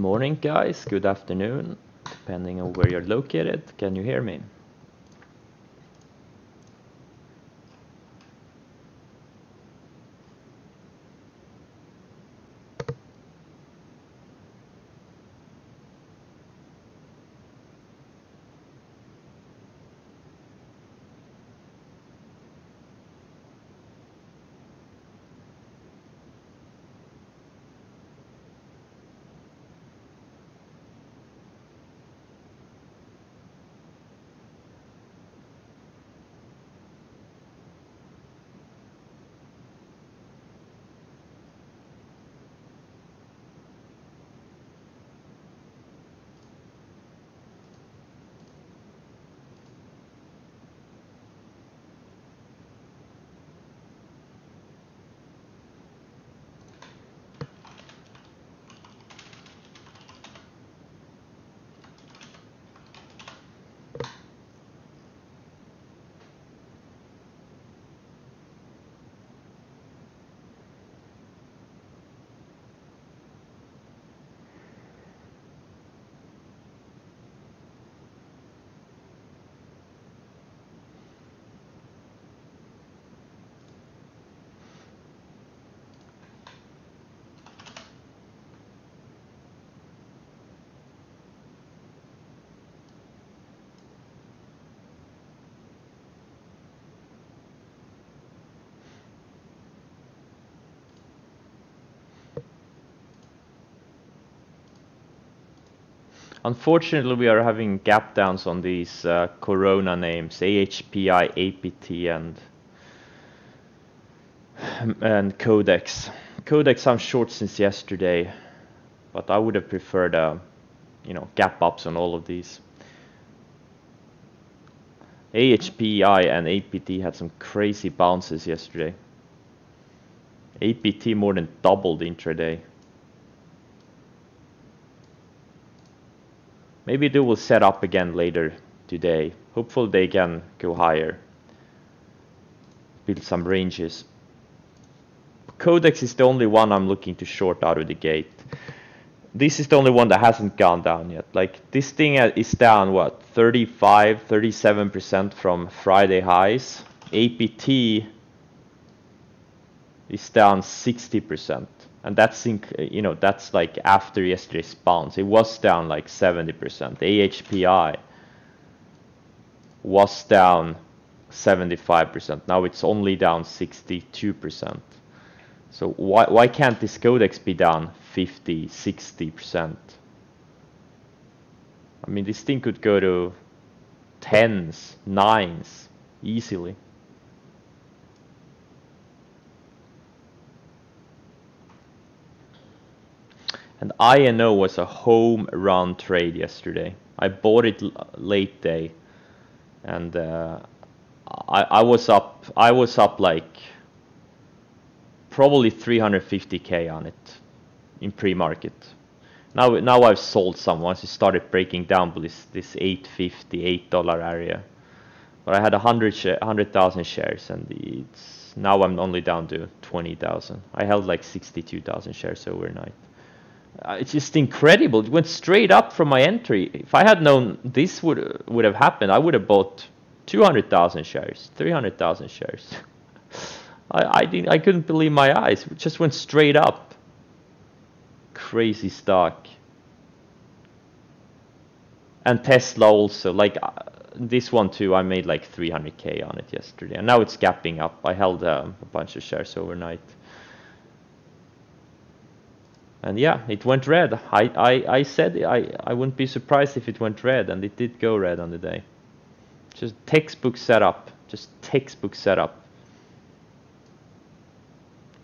Morning, guys. Good afternoon, depending on where you're located. Can you hear me? Unfortunately, we are having gap downs on these uh, Corona names, AHPI, APT, and and Codex. Codex I'm short since yesterday, but I would have preferred, uh, you know, gap ups on all of these. AHPI and APT had some crazy bounces yesterday. APT more than doubled intraday. Maybe they will set up again later today. Hopefully they can go higher. Build some ranges. Codex is the only one I'm looking to short out of the gate. This is the only one that hasn't gone down yet. Like this thing uh, is down what 35, 37% from Friday highs. APT is down 60% and that's in, uh, you know that's like after yesterday's bounce. It was down like 70% AHPI was down 75% now it's only down 62% so why, why can't this codex be down 50 60% I mean this thing could go to tens nines easily And INO was a home run trade yesterday. I bought it late day, and uh, I, I was up. I was up like probably 350k on it in pre-market. Now, now I've sold some once it started breaking down this this 850 eight dollar area. But I had a hundred hundred thousand shares, and it's now I'm only down to 20,000. I held like 62,000 shares overnight. Uh, it's just incredible. It went straight up from my entry. If I had known this would would have happened, I would have bought 200,000 shares, 300,000 shares. I I, didn't, I couldn't believe my eyes. It just went straight up. Crazy stock. And Tesla also, like uh, this one too, I made like 300k on it yesterday, and now it's gapping up. I held um, a bunch of shares overnight and yeah, it went red. I, I, I said I, I wouldn't be surprised if it went red, and it did go red on the day. Just textbook setup. Just textbook setup.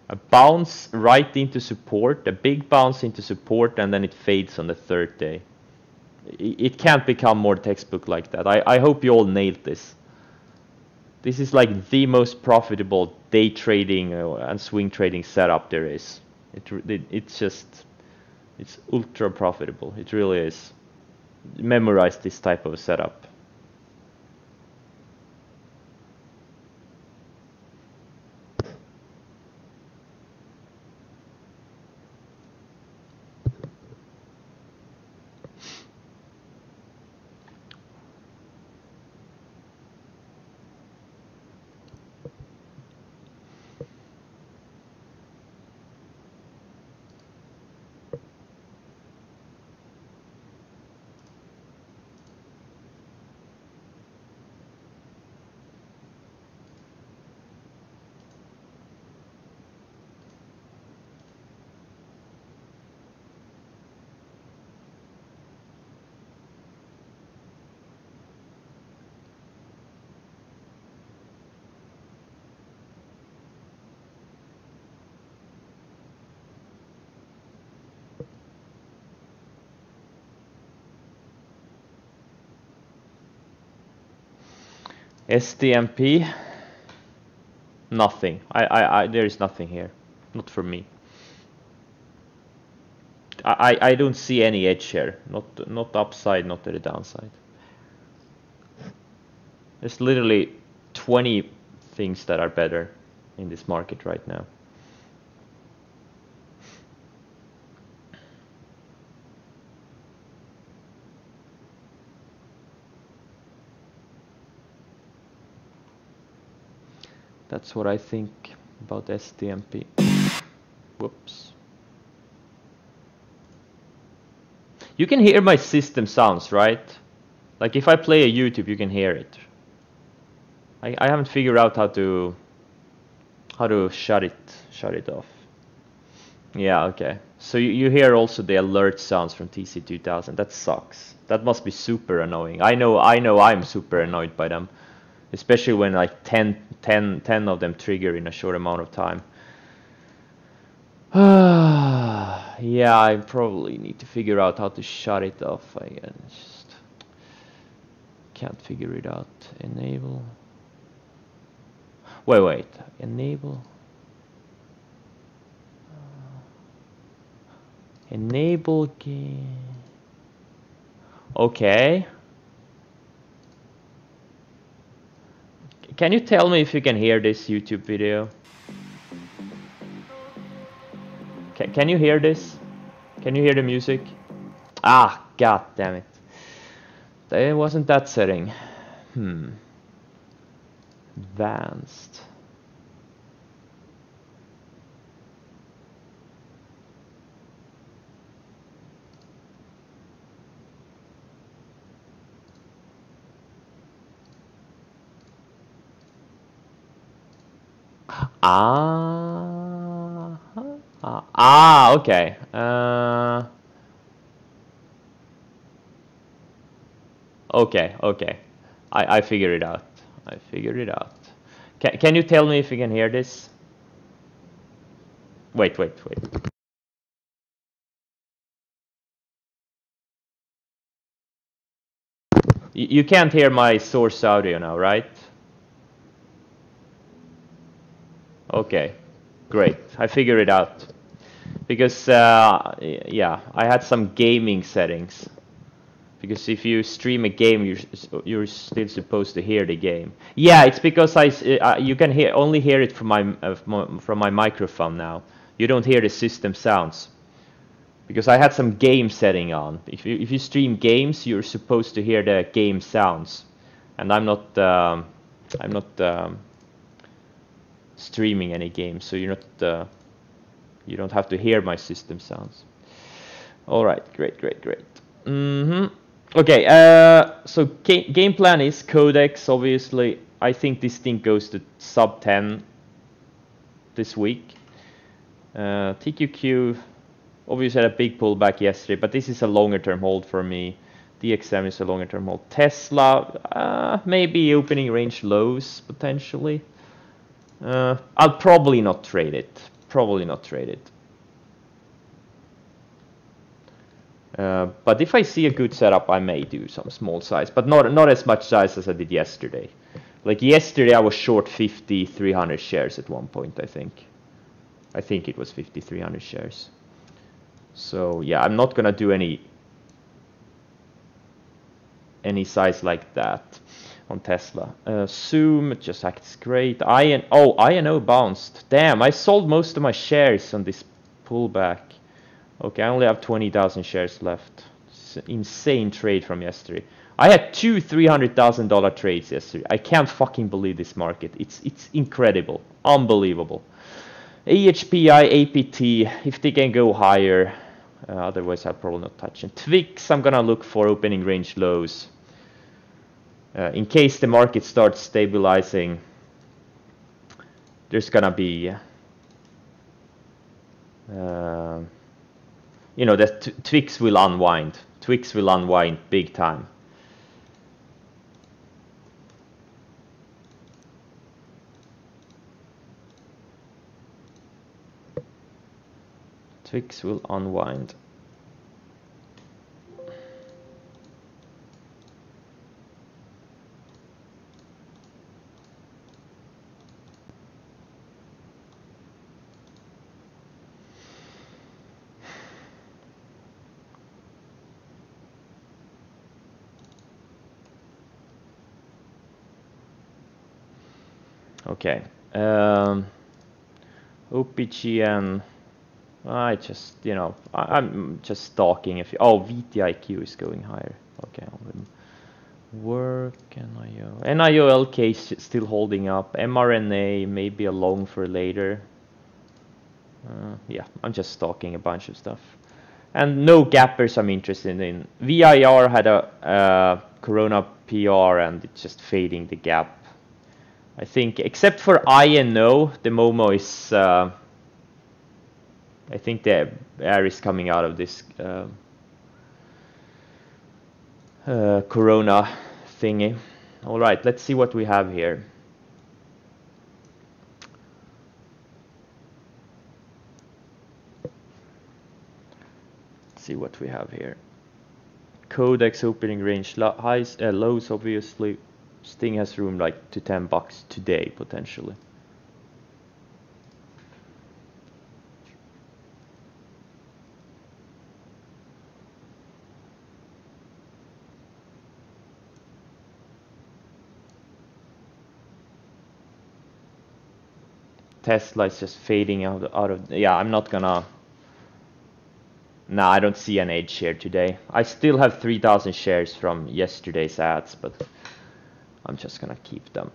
A bounce right into support, a big bounce into support, and then it fades on the third day. It, can't become more textbook like that. I, I hope you all nailed this. This is like the most profitable day trading uh, and swing trading setup there is. It, it it's just it's ultra profitable. It really is. Memorize this type of setup. STMP. Nothing. I, I, I, there is nothing here. Not for me. I, I- I don't see any edge here. Not, not upside, not the downside. There's literally 20 things that are better in this market right now. That's what I think about STMP. Whoops. You can hear my system sounds, right? Like if I play a YouTube, you can hear it. I, I haven't figured out how to how to shut it shut it off. Yeah, okay. So you, you hear also the alert sounds from TC2000. That sucks. That must be super annoying. I know I know I'm super annoyed by them. Especially when like 10, 10, 10 of them trigger in a short amount of time. yeah, I probably need to figure out how to shut it off. I just can't figure it out. Enable. Wait, wait. Enable. Enable game. Okay. Can you tell me if you can hear this YouTube video? Can, can you hear this? Can you hear the music? Ah, god damn it. It wasn't that setting. Hmm. Advanced. Ah, ah, okay. Uh, okay, okay. I I figured it out. I figured it out. Can can you tell me if you can hear this? Wait, wait, wait. You can't hear my source audio now, right? Okay, great. I figured it out. Because, uh, yeah, I had some gaming settings. Because if you stream a game, you're, you're still supposed to hear the game. Yeah, it's because I, uh, you can hear only hear it from my, uh, from my microphone now. You don't hear the system sounds. Because I had some game setting on. If you, if you stream games, you're supposed to hear the game sounds. And I'm not, um, I'm not, um, streaming any games, so you're not uh, you don't have to hear my system sounds. All right, great, great, great. hmm Okay, uh, so ga- game plan is codex. Obviously, I think this thing goes to sub 10 this week. Uh, TQQ obviously had a big pullback yesterday, but this is a longer term hold for me. DXM is a longer term hold. Tesla, uh, maybe opening range lows potentially. Uh, I'll probably not trade it. Probably not trade it. Uh, but if I see a good setup, I may do some small size, but not not as much size as I did yesterday. Like yesterday, I was short 50, 300 shares at one point. I think. I think it was 50, 300 shares. So yeah, I'm not gonna do any any size like that on Tesla. Uh, Zoom just acts great. IN oh INO bounced. Damn, I sold most of my shares on this pullback. Okay, I only have 20,000 shares left. Insane trade from yesterday. I had two $300,000 trades yesterday. I can't fucking believe this market. It's it's incredible, unbelievable. AHPI, APT, if they can go higher, uh, otherwise I'll probably not touch. And TVIX, I'm gonna look for opening range lows. Uh, in case the market starts stabilizing, there's gonna be, uh, you know, the t- TVIX will unwind. TVIX will unwind big time. TVIX will unwind. Okay. Um, OPGN. I just, you know, I, am just stalking. If you, oh, VTIQ is going higher. Okay. Work NIO. NIOLK is still holding up. mRNA maybe a long for later. Uh, yeah, I'm just stalking a bunch of stuff. And no gappers I'm interested in. VIR had a uh, Corona PR and it's just fading the gap. I think, except for INO, the Momo is. Uh, I think the air is coming out of this uh, uh, Corona thingy. All right, let's see what we have here. Let's see what we have here. Codex opening range highs, uh, lows obviously. Sting has room like to 10 bucks today potentially. Tesla is just fading out, of, out of, yeah, I'm not gonna, nah, I don't see an edge here today. I still have 3,000 shares from yesterday's ads, but I'm just gonna keep them.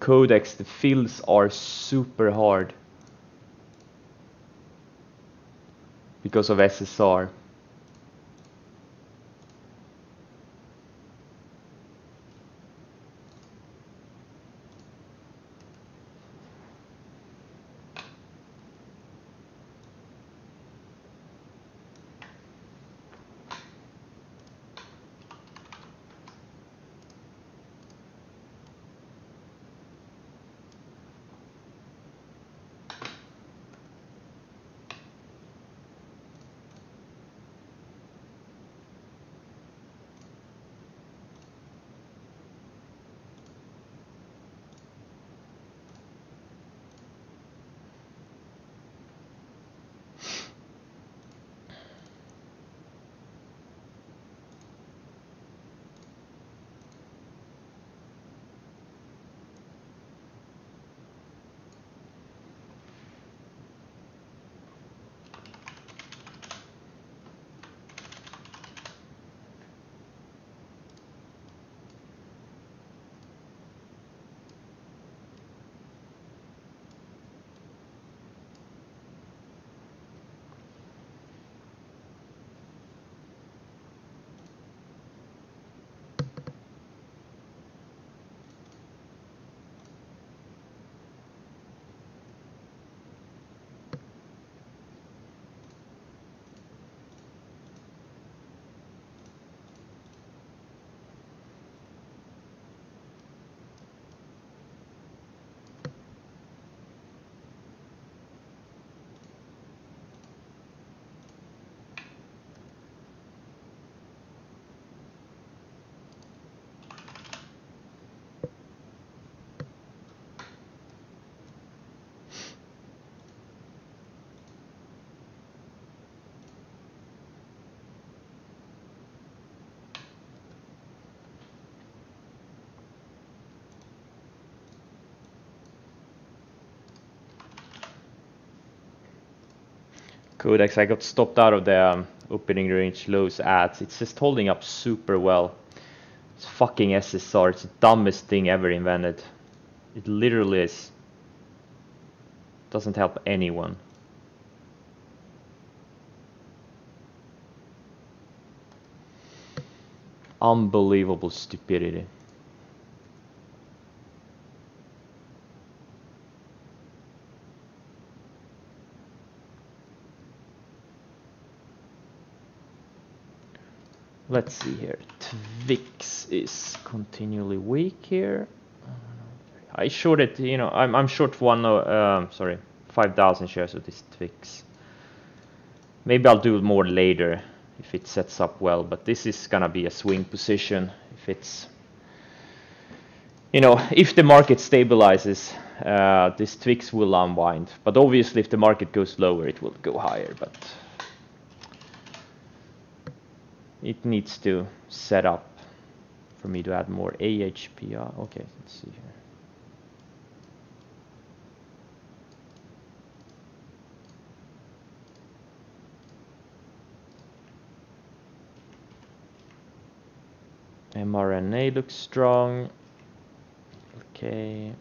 Codex, the fills are super hard because of SSR. Codex, I got stopped out of the um, opening range lows ads. It's just holding up super well. It's fucking SSR. It's the dumbest thing ever invented. It literally is. Doesn't help anyone. Unbelievable stupidity. Let's see here. TVIX is continually weak here. I shorted, you know, I'm, I'm short one, uh, sorry, 5,000 shares of this TVIX. Maybe I'll do more later if it sets up well, but this is gonna be a swing position if it's, you know, if the market stabilizes, uh, this Twix will unwind. But obviously if the market goes lower, it will go higher, but it needs to set up for me to add more AHPR. Okay, let's see here. mRNA looks strong. Okay.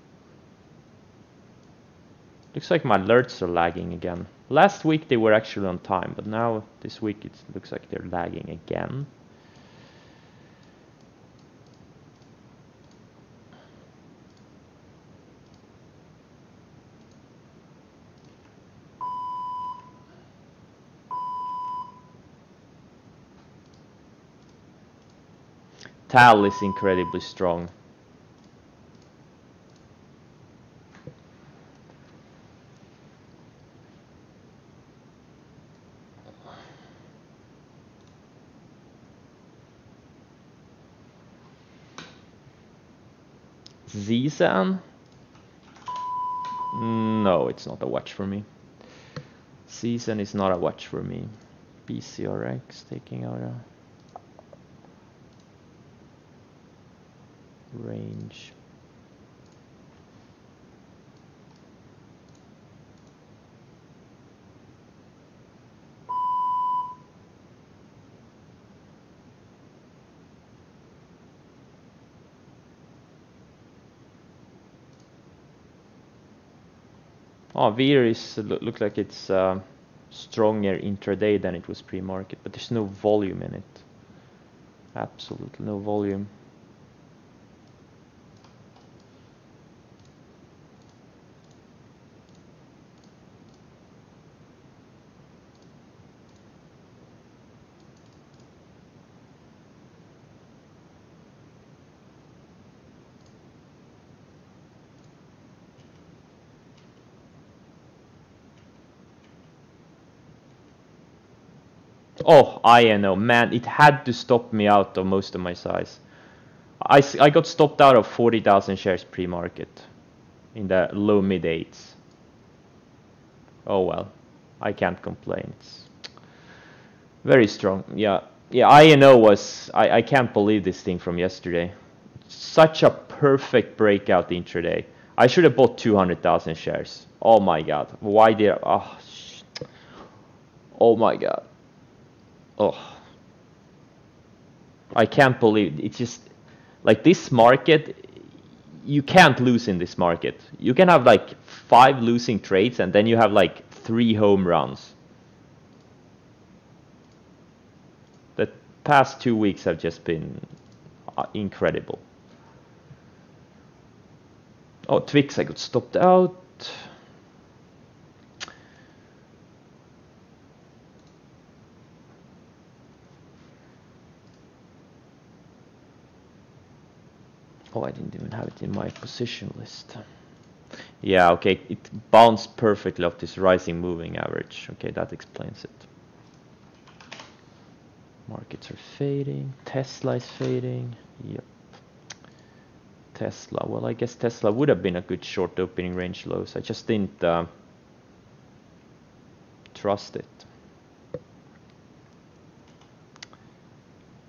Looks like my alerts are lagging again. Last week they were actually on time, but now this week it looks like they're lagging again. Tal is incredibly strong. Zizan? No, it's not a watch for me. Season is not a watch for me. PCRX taking out a range. Oh, VIR is look, look like it's uh, stronger intraday than it was pre-market, but there's no volume in it. Absolutely no volume. Oh, INO, man, it had to stop me out of most of my size. I, I got stopped out of 40,000 shares pre-market in the low mid eights. Oh well, I can't complain. It's very strong. Yeah, yeah. INO was. I I can't believe this thing from yesterday. Such a perfect breakout intraday. I should have bought 200,000 shares. Oh my god. Why did? Ah, I, oh, oh my god oh, I can't believe it's just like this market. You can't lose in this market. You can have like five losing trades, and then you have like three home runs. The past two weeks have just been uh, incredible. Oh, TVIX, I got stopped out. Oh, I didn't even have it in my position list. Yeah, okay, it bounced perfectly off this rising moving average. Okay, that explains it. Markets are fading. Tesla is fading. Yep. Tesla. Well, I guess Tesla would have been a good short opening range lows. I just didn't uh, trust it.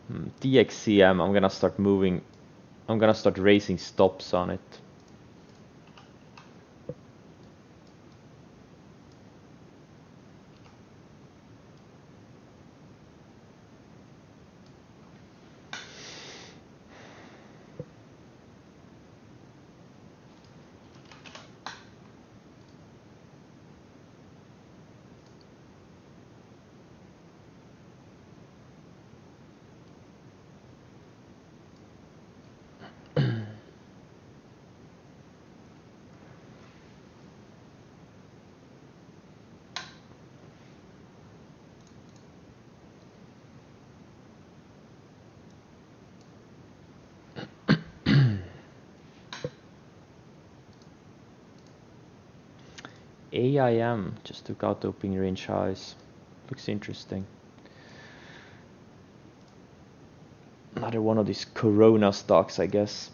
Hmm, DXCM, I'm gonna start moving I'm gonna start raising stops on it. AIM just took out the opening range highs. Looks interesting. Another one of these Corona stocks, I guess.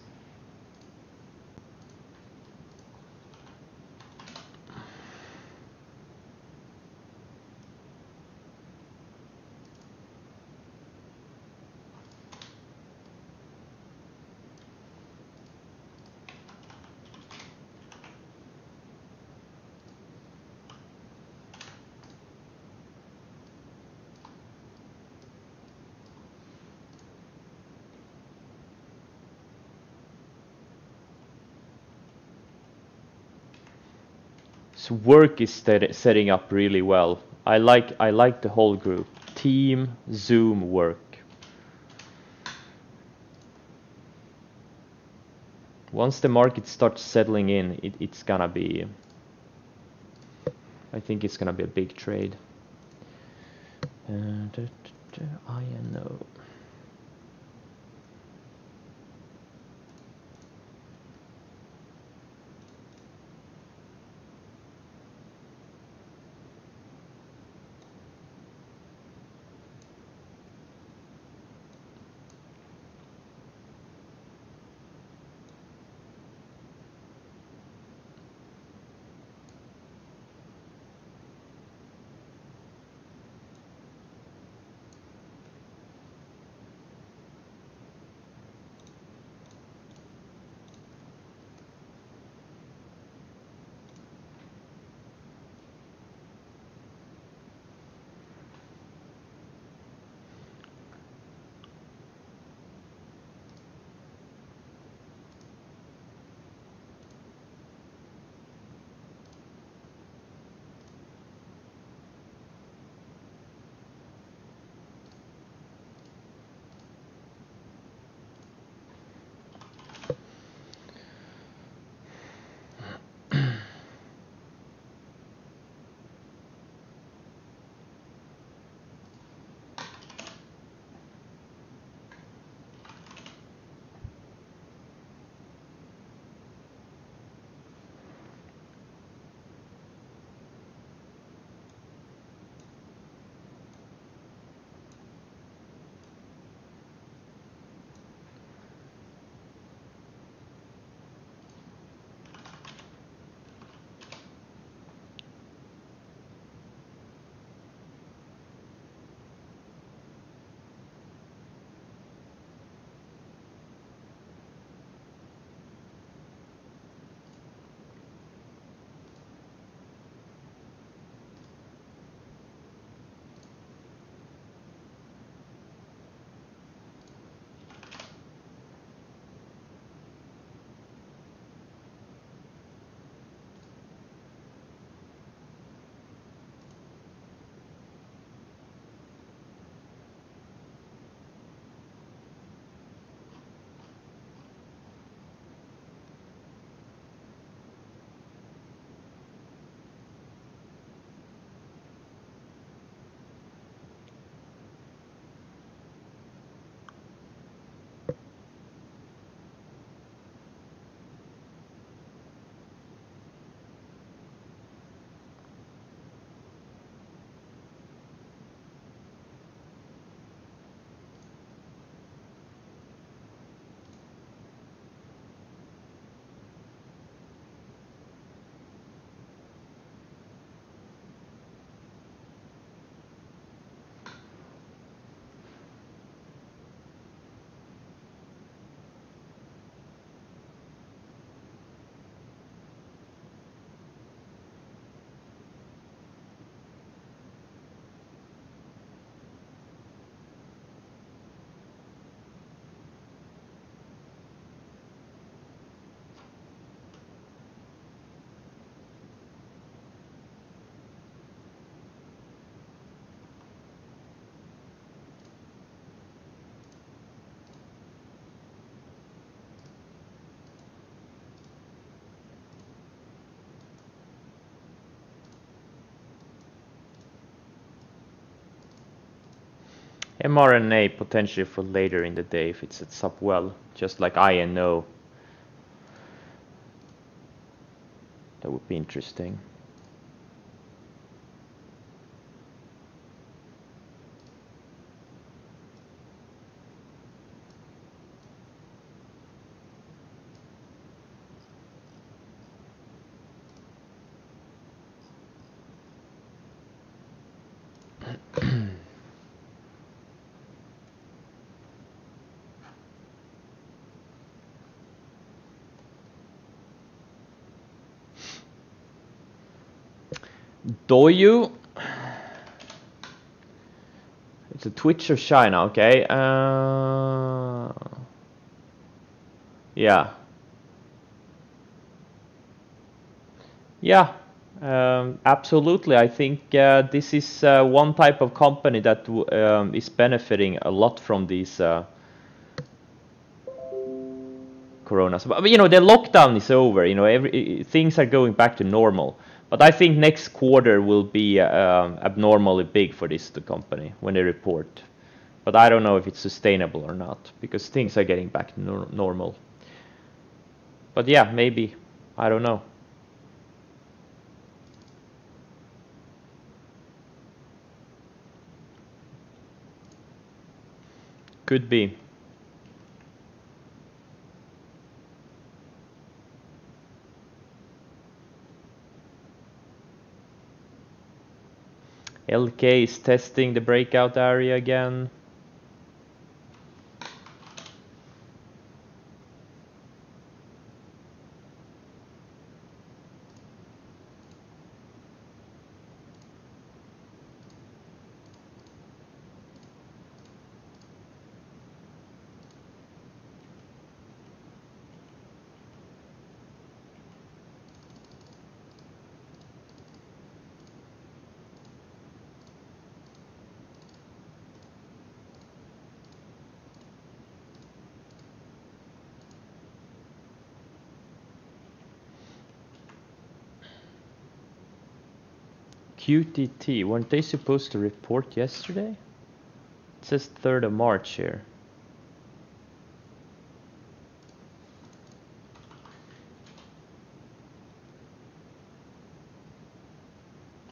Work is setting up really well. I like I like the whole group. Team Zoom work. Once the market starts settling in, it, it's gonna be I think it's gonna be a big trade. Uh, INO. mRNA potentially for later in the day if it sets up well, just like INO. That would be interesting. DouYu. It's a Twitch of China, okay. Uh, yeah. Yeah, Um, absolutely. I think uh, this is uh, one type of company that um, is benefiting a lot from these uh, coronas. But you know, the lockdown is over. You know, every things are going back to normal. But I think next quarter will be um, abnormally big for this company when they report. But I don't know if it's sustainable or not because things are getting back to nor- normal. But yeah, maybe. I don't know. Could be. LK is testing the breakout area again. QTT, weren't they supposed to report yesterday? It says 3rd of March here.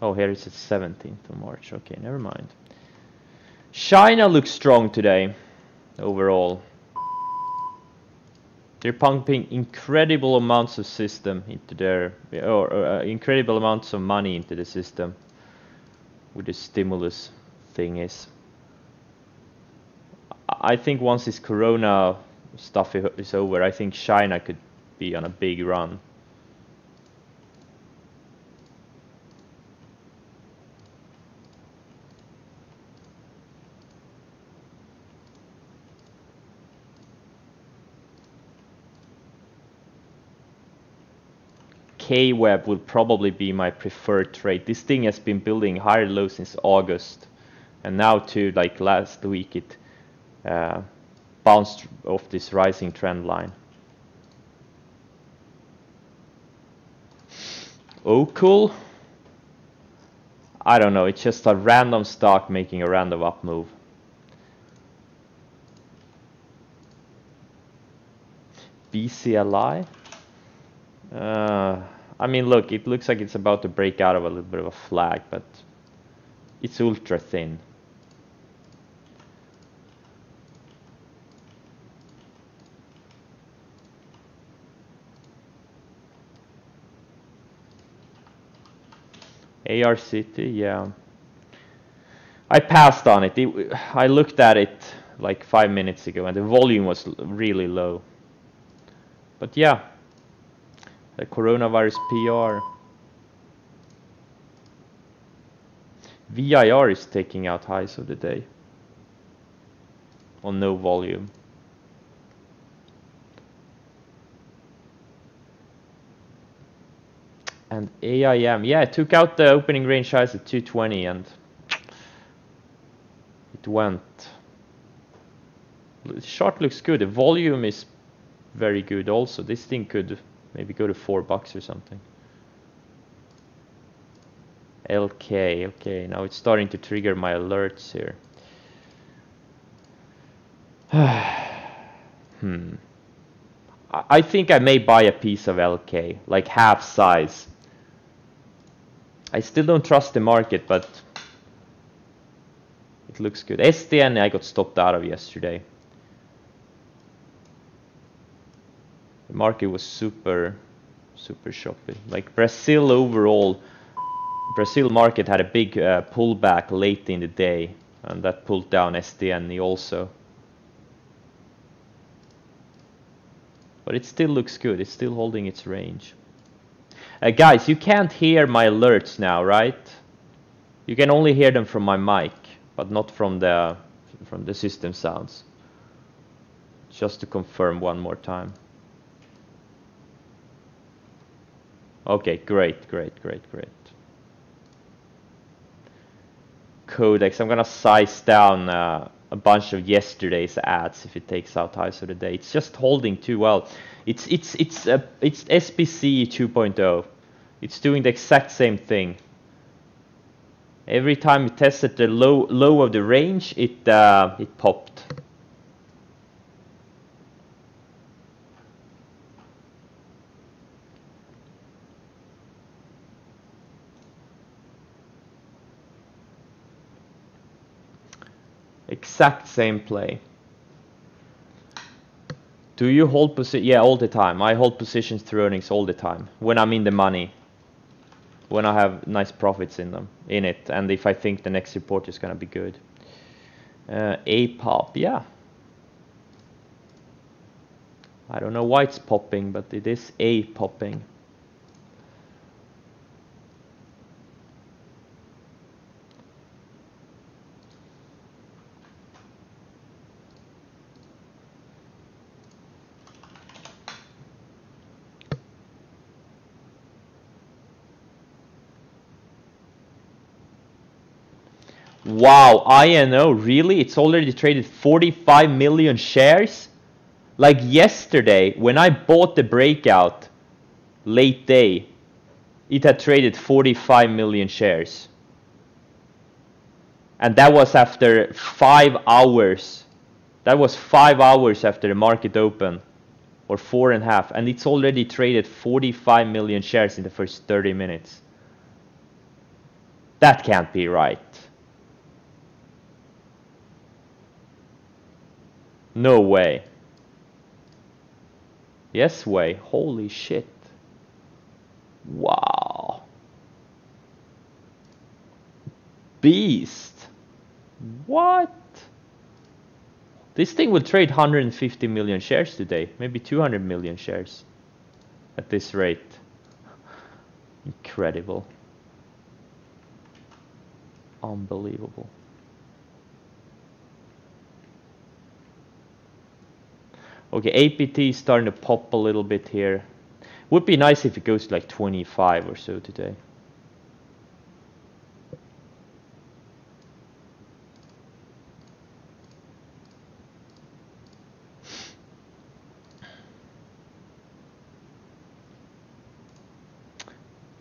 Oh, here it's at 17th of March. Okay, never mind. China looks strong today, overall. They're pumping incredible amounts of system into their, or uh, incredible amounts of money into the system with the stimulus thing is. I think once this corona stuff is over, I think China could be on a big run. K-Web will probably be my preferred trade. This thing has been building higher low since August, and now to like last week it uh, bounced off this rising trend line. Cool. I don't know. It's just a random stock making a random up move. BCLI. Uh, I mean, look, it looks like it's about to break out of a little bit of a flag, but it's ultra thin. ARCT, yeah. I passed on it. it. I looked at it like five minutes ago, and the volume was really low. But yeah, the coronavirus PR. VIR is taking out highs of the day on no volume. And AIM, yeah, it took out the opening range highs at 220 and it went. The chart looks good. The volume is very good also. This thing could maybe go to four bucks or something. LK, okay, now it's starting to trigger my alerts here. hmm. I I think I may buy a piece of LK, like half size. I still don't trust the market, but it looks good. SDN I got stopped out of yesterday. Market was super, super choppy. Like Brazil overall, Brazil market had a big uh, pullback late in the day, and that pulled down SDN also. But it still looks good. It's still holding its range. Uh, guys, you can't hear my alerts now, right? You can only hear them from my mic, but not from the from the system sounds. Just to confirm one more time. Okay, great, great, great, great. Codex, I'm gonna size down uh, a bunch of yesterday's ads if it takes out highs of the day. It's just holding too well. It's it's it's uh, it's SPCE 2.0. It's doing the exact same thing. Every time it tested the low low of the range, it uh, it popped. Exact same play. Do you hold position? Yeah, all the time. I hold positions through earnings all the time when I'm in the money. When I have nice profits in them, in it, and if I think the next report is gonna be good. Uh, a pop, yeah. I don't know why it's popping, but it is a popping. Wow, INO, really? It's already traded 45 million shares? Like yesterday, when I bought the breakout, late day, it had traded 45 million shares. And that was after five hours. That was five hours after the market open, or four and a half. And it's already traded 45 million shares in the first 30 minutes. That can't be right. No way. Yes way. Holy shit. Wow. Beast. What? This thing will trade 150 million shares today. Maybe 200 million shares. At this rate. Incredible. Unbelievable. Okay, APT is starting to pop a little bit here. Would be nice if it goes to like 25 or so today.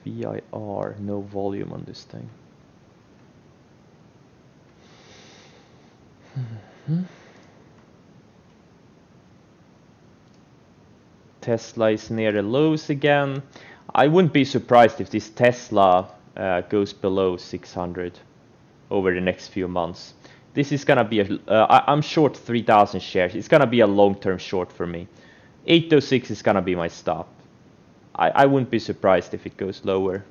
VIR, no volume on this thing. Hmm. Mm -hmm. Tesla is near the lows again. I wouldn't be surprised if this Tesla uh, goes below 600 over the next few months. This is gonna be a. Uh, I'm short 3,000 shares. It's gonna be a long-term short for me. 806 is gonna be my stop. I, I wouldn't be surprised if it goes lower.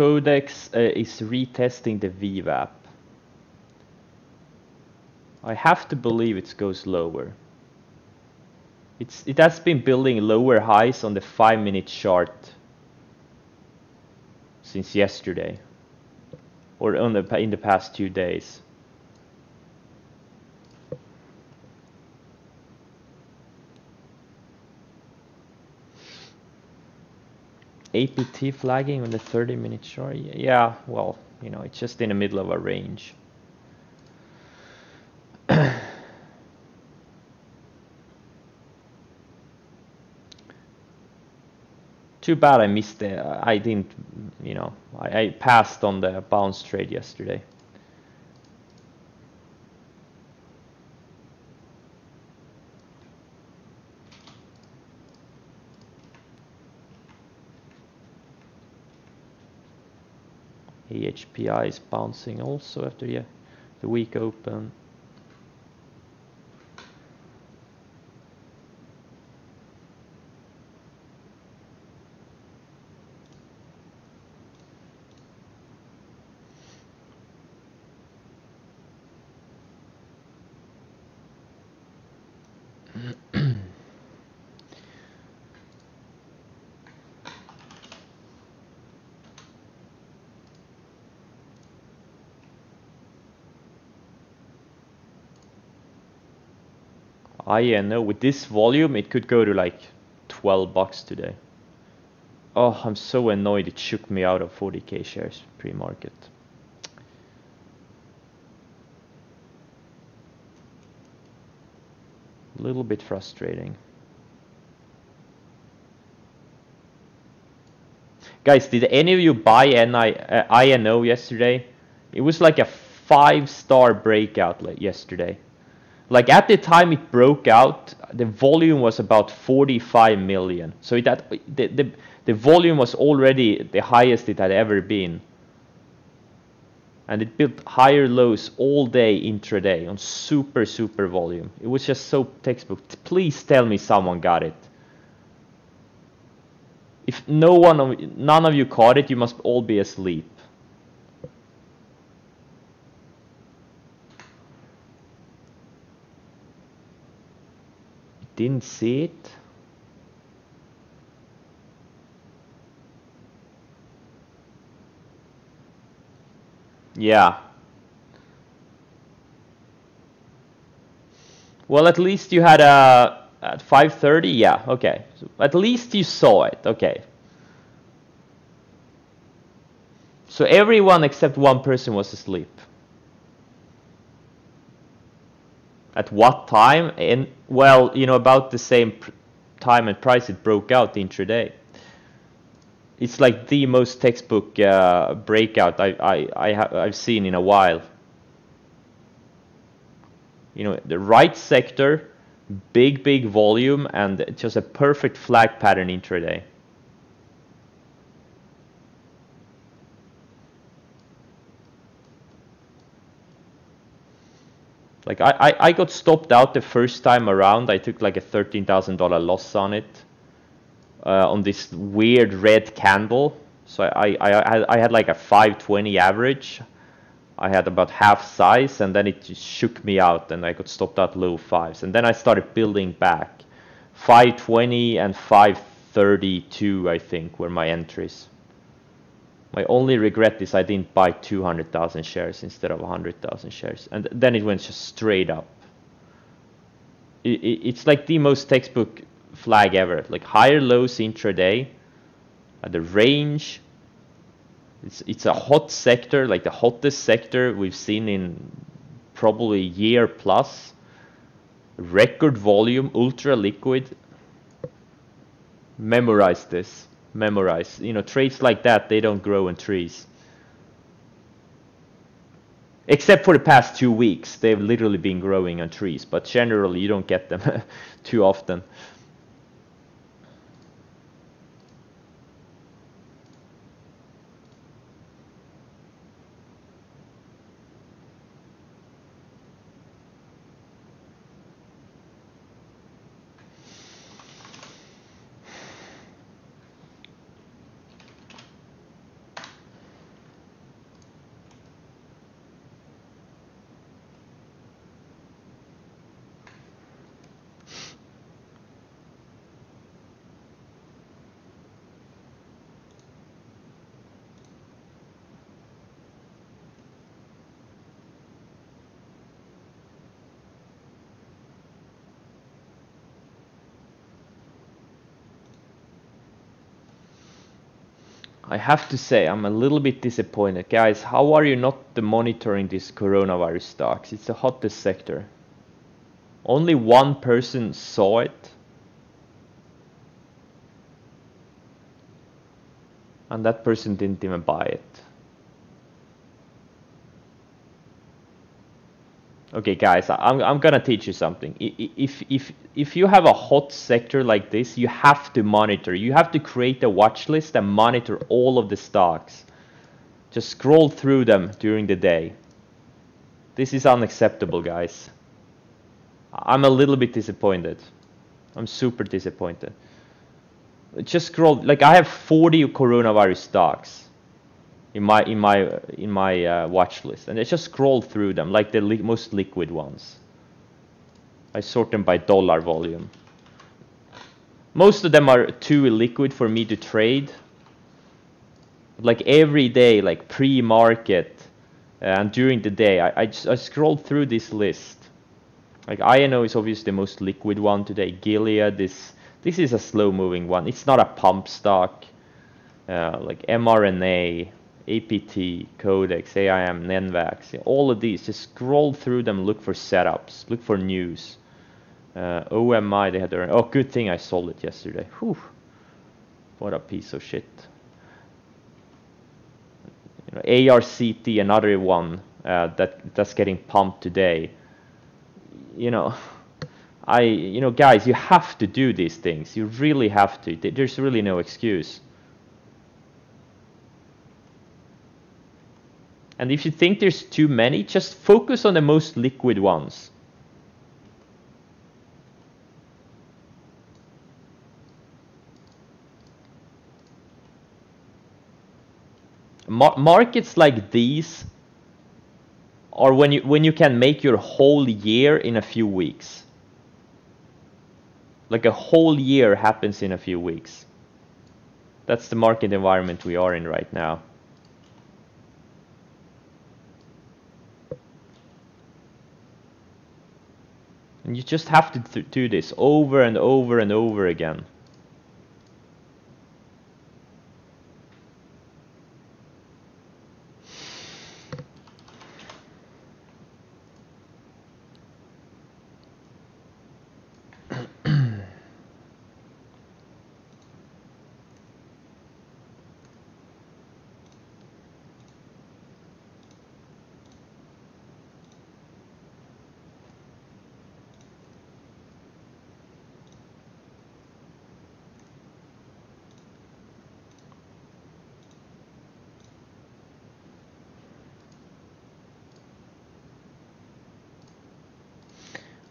Codex uh, is retesting the VWAP. I have to believe it goes lower. It's, it has been building lower highs on the 5 minute chart since yesterday or on the, in the past two days. APT flagging on the 30 minute chart. Yeah, well, You know, it's just in the middle of a range. Too bad I missed it. Uh, I didn't, you know, I, I passed on the bounce trade yesterday. AHPI is bouncing also after yeah, the week open. I yeah, no, with this volume, it could go to like 12 bucks today. Oh, I'm so annoyed it shook me out of 40k shares pre-market. A little bit frustrating. Guys, did any of you buy NI, uh, INO yesterday? It was like a five star breakout yesterday like at the time it broke out, the volume was about 45 million. So it had, the, the, the volume was already the highest it had ever been. And it built higher lows all day intraday on super, super volume. It was just so textbook. Please tell me someone got it. If no one, none of you caught it, you must all be asleep. Didn't see it. Yeah. Well, at least you had a at 5:30. Yeah. Okay. So at least you saw it. Okay. So everyone except one person was asleep. At what time? And well, you know, about the same time and price it broke out intraday. It's like the most textbook uh, breakout I, I, I I've seen in a while. You know, the right sector, big, big volume, and just a perfect flag pattern intraday. Like I, I, I got stopped out the first time around. I took like a $13,000 loss on it. Uh, on this weird red candle. So I, I, I, I had like a 520 average. I had about half size and then it shook me out and I got stopped out low fives. And then I started building back. 520 and 532 I think were my entries. My only regret is I didn't buy 200,000 shares instead of 100,000 shares. And then it went just straight up. It, it, it's like the most textbook flag ever. Like higher lows intraday, at the range. It's, it's a hot sector, like the hottest sector we've seen in probably a year plus. Record volume, ultra liquid. Memorize this memorize. You know, traits like that, they don't grow in trees. Except for the past two weeks, they've literally been growing on trees, but generally you don't get them too often. I have to say I'm a little bit disappointed. Guys, how are you not monitoring this coronavirus stocks? It's the hottest sector. Only one person saw it. And that person didn't even buy it. Okay, guys, I'm, I'm gonna teach you something. If, if, if you have a hot sector like this, you have to monitor. You have to create a watch list and monitor all of the stocks. Just scroll through them during the day. This is unacceptable, guys. I'm a little bit disappointed. I'm super disappointed. Just scroll, like I have 40 coronavirus stocks in my in my in my uh, watch list, and I just scroll through them like the li most liquid ones. I sort them by dollar volume. Most of them are too liquid for me to trade. Like every day, like pre-market uh, and during the day, I, I, just, I through this list. Like INO is obviously the most liquid one today. Gilead, this this is a slow-moving one. It's not a pump stock. Uh, like mRNA, APT, Codex, AIM, Novavax, all of these, just scroll through them, look for setups, look for news. Uh, OMI, they had their, oh, good thing I sold it yesterday. Whew. What a piece of shit. You know, ARCT, another one uh, that that's getting pumped today. You know, I, you know, guys, you have to do these things. You really have to. There's really no excuse. And if you think there's too many, just focus on the most liquid ones. Mar markets like these are when you when you can make your whole year in a few weeks. Like a whole year happens in a few weeks. That's the market environment we are in right now. And you just have to do this over and over and over again.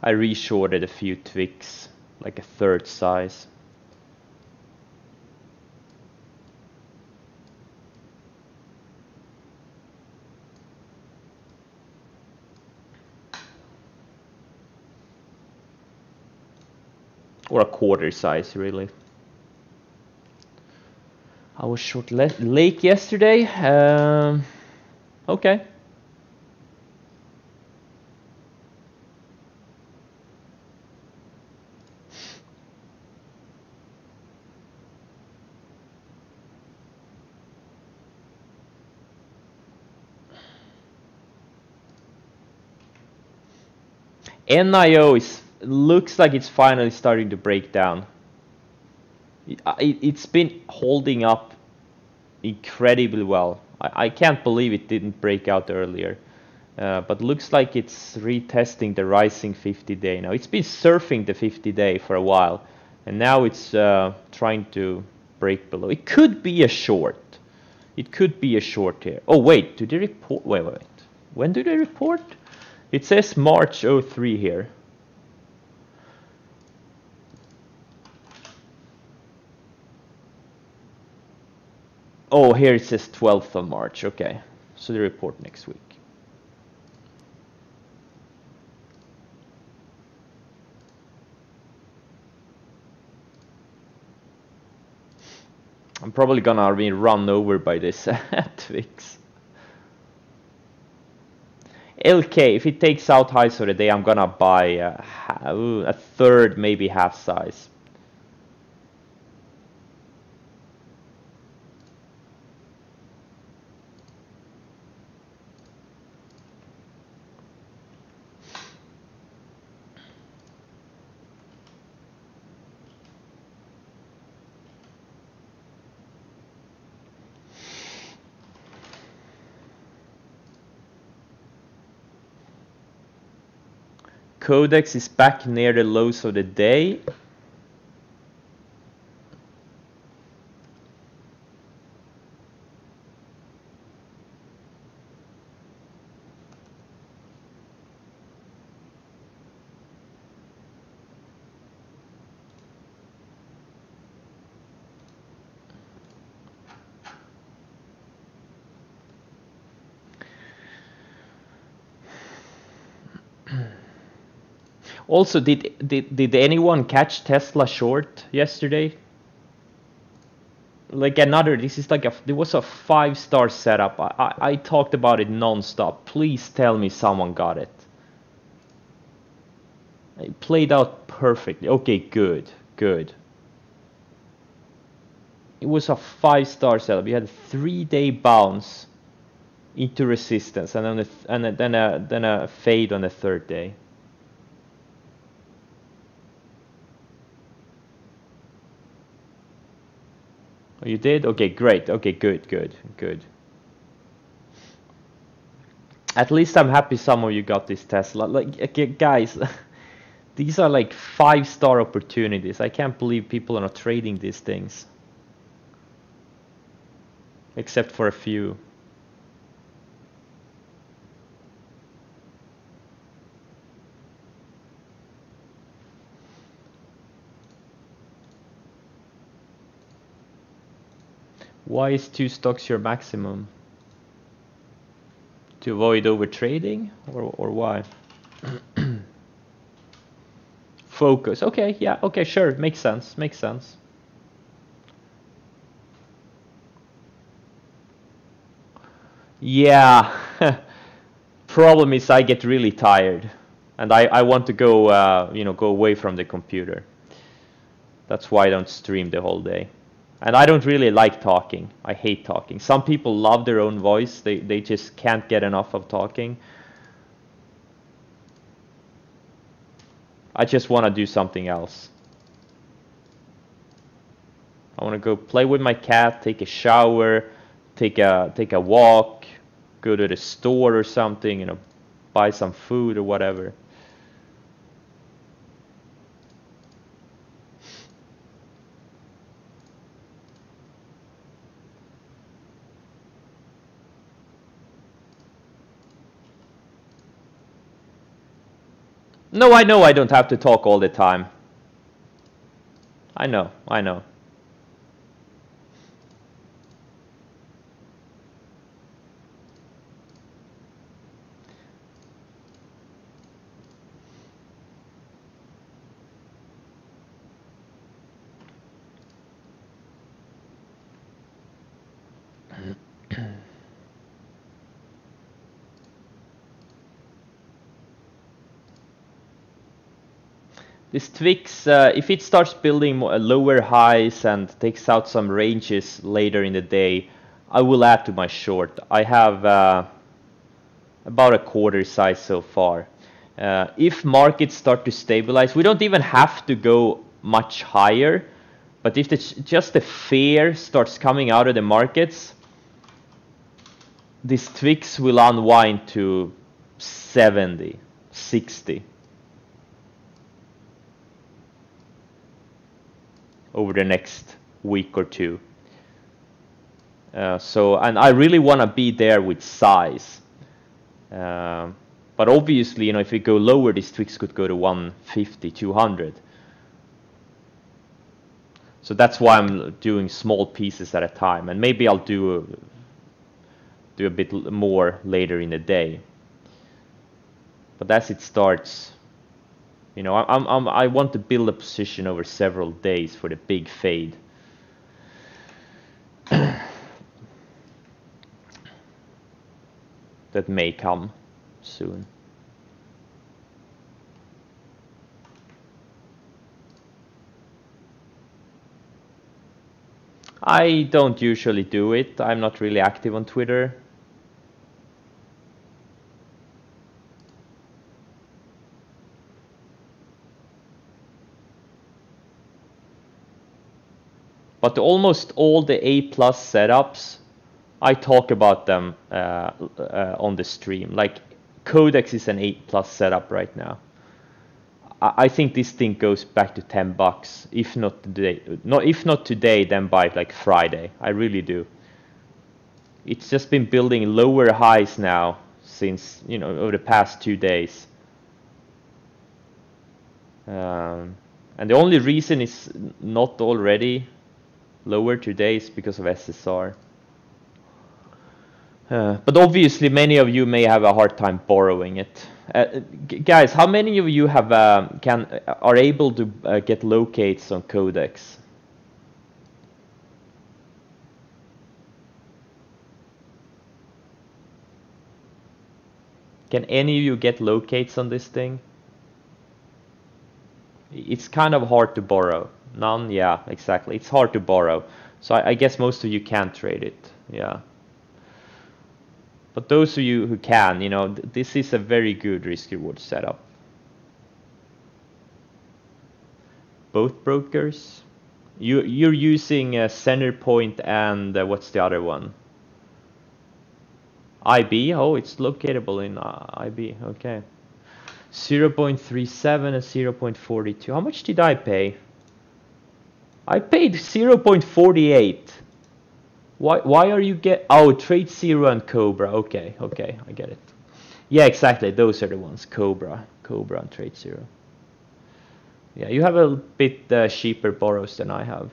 I reshorted a few TVIX, like a third size. Or a quarter size, really. I was short lake yesterday. Um, okay. NIO is looks like it's finally starting to break down. It, has it, been holding up incredibly well. I, I, can't believe it didn't break out earlier. Uh, but looks like it's retesting the rising 50 day now. It's been surfing the 50 day for a while, and now it's uh, trying to break below. It could be a short. It could be a short here. Oh wait, do they report? Wait, wait, wait. When do they report? It says March 03 here. Oh, here it says 12th of March. Okay, so the report next week. I'm probably gonna be run over by this at TVIX. LK, if it takes out highs for the day, I'm gonna buy a, a third, maybe half size. Codex is back near the lows of the day. Also, did, did did anyone catch Tesla short yesterday? Like another, this is like a, there was a five star setup. I, I, I talked about it non-stop. Please tell me someone got it. It played out perfectly. Okay, good, good. It was a five star setup. You had a three day bounce into resistance and then a, and then a, then a fade on the third day. Oh, you did? Okay, great. Okay, good, good, good. At least I'm happy some of you got this Tesla. Like, uh, okay, guys, these are like five-star opportunities. I can't believe people are not trading these things. Except for a few. Why is two stocks your maximum? To avoid over trading or, or why? Focus. Okay, yeah, okay, sure. Makes sense. Makes sense. Yeah. Problem is I get really tired and I, I want to go, uh, you know, go away from the computer. That's why I don't stream the whole day. And I don't really like talking. I hate talking. Some people love their own voice. They, they just can't get enough of talking. I just want to do something else. I want to go play with my cat, take a shower, take a take a walk, go to the store or something, you know, buy some food or whatever. No, I know I don't have to talk all the time. I know, I know. This TVIX, uh, if it starts building uh, lower highs and takes out some ranges later in the day, I will add to my short. I have uh, about a quarter size so far. Uh, if markets start to stabilize, we don't even have to go much higher, but if just the fear starts coming out of the markets, this TVIX will unwind to 70, 60. Over the next week or two. Uh, so, and I really want to be there with size. Uh, but obviously, you know, if we go lower, these TVIX could go to 150, 200. So that's why I'm doing small pieces at a time, and maybe I'll do a, do a bit more later in the day. But as it starts, you know, I'm, I'm, I want to build a position over several days for the big fade. that may come soon. I don't usually do it. I'm not really active on Twitter. But almost all the A plus setups, I talk about them uh, uh, on the stream. Like Codex is an 8 plus setup right now. I, I think this thing goes back to 10 bucks. If not today, no, if not today, then by like Friday. I really do. It's just been building lower highs now since you know over the past two days. Um, and the only reason it's not already lower today is because of SSR. Uh, but obviously, many of you may have a hard time borrowing it. Uh, guys, how many of you have um, can are able to uh, get locates on Codex? Can any of you get locates on this thing? It's kind of hard to borrow. None? Yeah, exactly. It's hard to borrow. So I, I guess most of you can't trade it. Yeah. But those of you who can, you know, th this is a very good risk reward setup. Both brokers. You you're using uh, Centerpoint and uh, what's the other one? IB. Oh, it's locatable in uh, IB. Okay. 0.37 and 0.42. How much did I pay? I paid 0.48. Why why are you get oh trade zero and Cobra? Okay, okay, I get it. Yeah, exactly. Those are the ones. Cobra, Cobra and trade zero. Yeah, you have a bit uh, cheaper borrows than I have.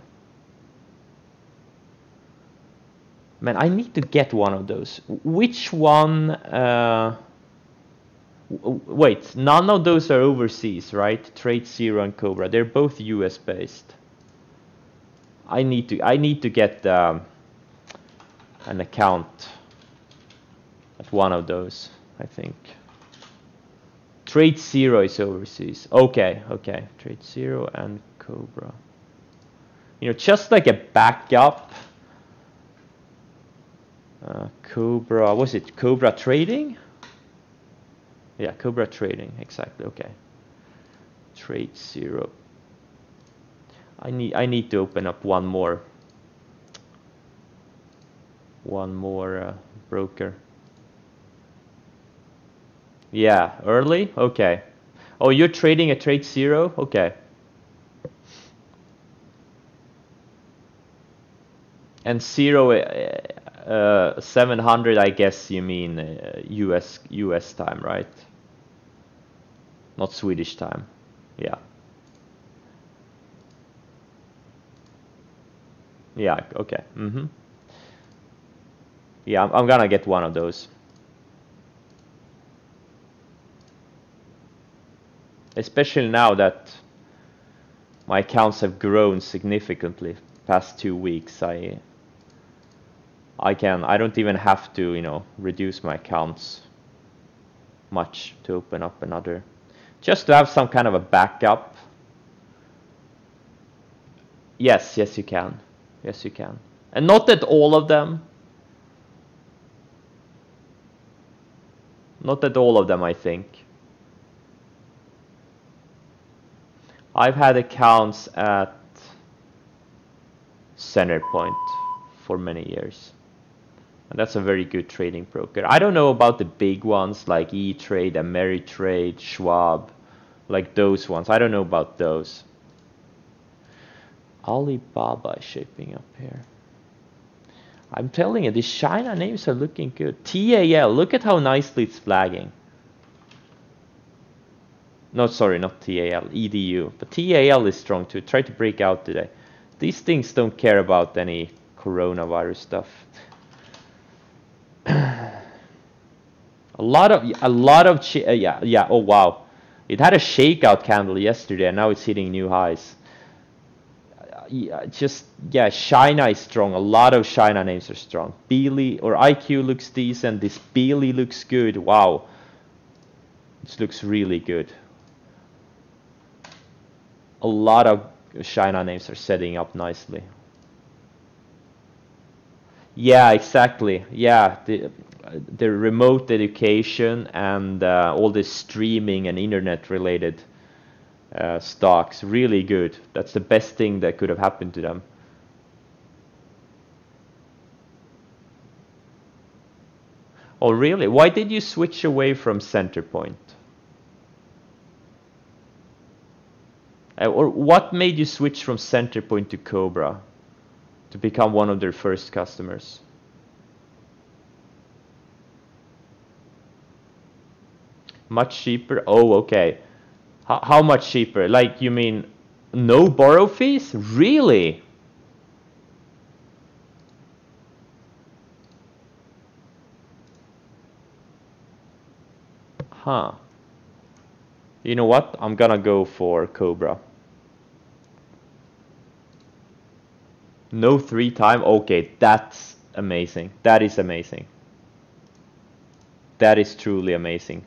Man, I need to get one of those. Which one? Uh, wait, none of those are overseas, right? Trade Zero and Cobra. They're both US based. I need to. I need to get. Um, an account at one of those, I think. Trade Zero is overseas. Okay, okay. Trade Zero and Cobra. You know, just like a backup. Uh, Cobra, was it Cobra Trading? Yeah, Cobra Trading, exactly, okay. Trade Zero. I need I need to open up one more one more uh, broker. Yeah, early? Okay. Oh, you're trading a trade zero? Okay. And zero, uh, uh, 700, I guess you mean uh, US, US time, right? Not Swedish time. Yeah. Yeah, okay. Mm-hmm. Yeah, I'm, I'm gonna get one of those. Especially now that my accounts have grown significantly past two weeks. I I can I don't even have to you know reduce my accounts much to open up another just to have some kind of a backup yes yes you can yes you can and not that all of them Not at all of them, I think. I've had accounts at Centerpoint for many years. And that's a very good trading broker. I don't know about the big ones like E-Trade, Ameritrade, Schwab, like those ones. I don't know about those. Alibaba shaping up here. I'm telling you, these China names are looking good. TAL, look at how nicely it's flagging. No, sorry, not TAL, EDU. But TAL is strong too. Try to break out today. These things don't care about any coronavirus stuff. a lot of a lot of yeah yeah oh wow it had a shakeout candle yesterday and now it's hitting new highs yeah, just yeah, China is strong. A lot of China names are strong. Beely or IQ looks decent. This Beely looks good. Wow, this looks really good. A lot of China names are setting up nicely. Yeah, exactly. Yeah, the the remote education and uh, all this streaming and internet related uh, stocks really good. That's the best thing that could have happened to them. Oh really? Why did you switch away from Centerpoint? Uh, or what made you switch from Centerpoint to Cobra to become one of their first customers? Much cheaper? Oh, okay. H how much cheaper? Like, you mean no borrow fees? Really? Huh. You know what? I'm gonna go for Cobra. No three time? Okay, that's amazing. That is amazing. That is truly amazing.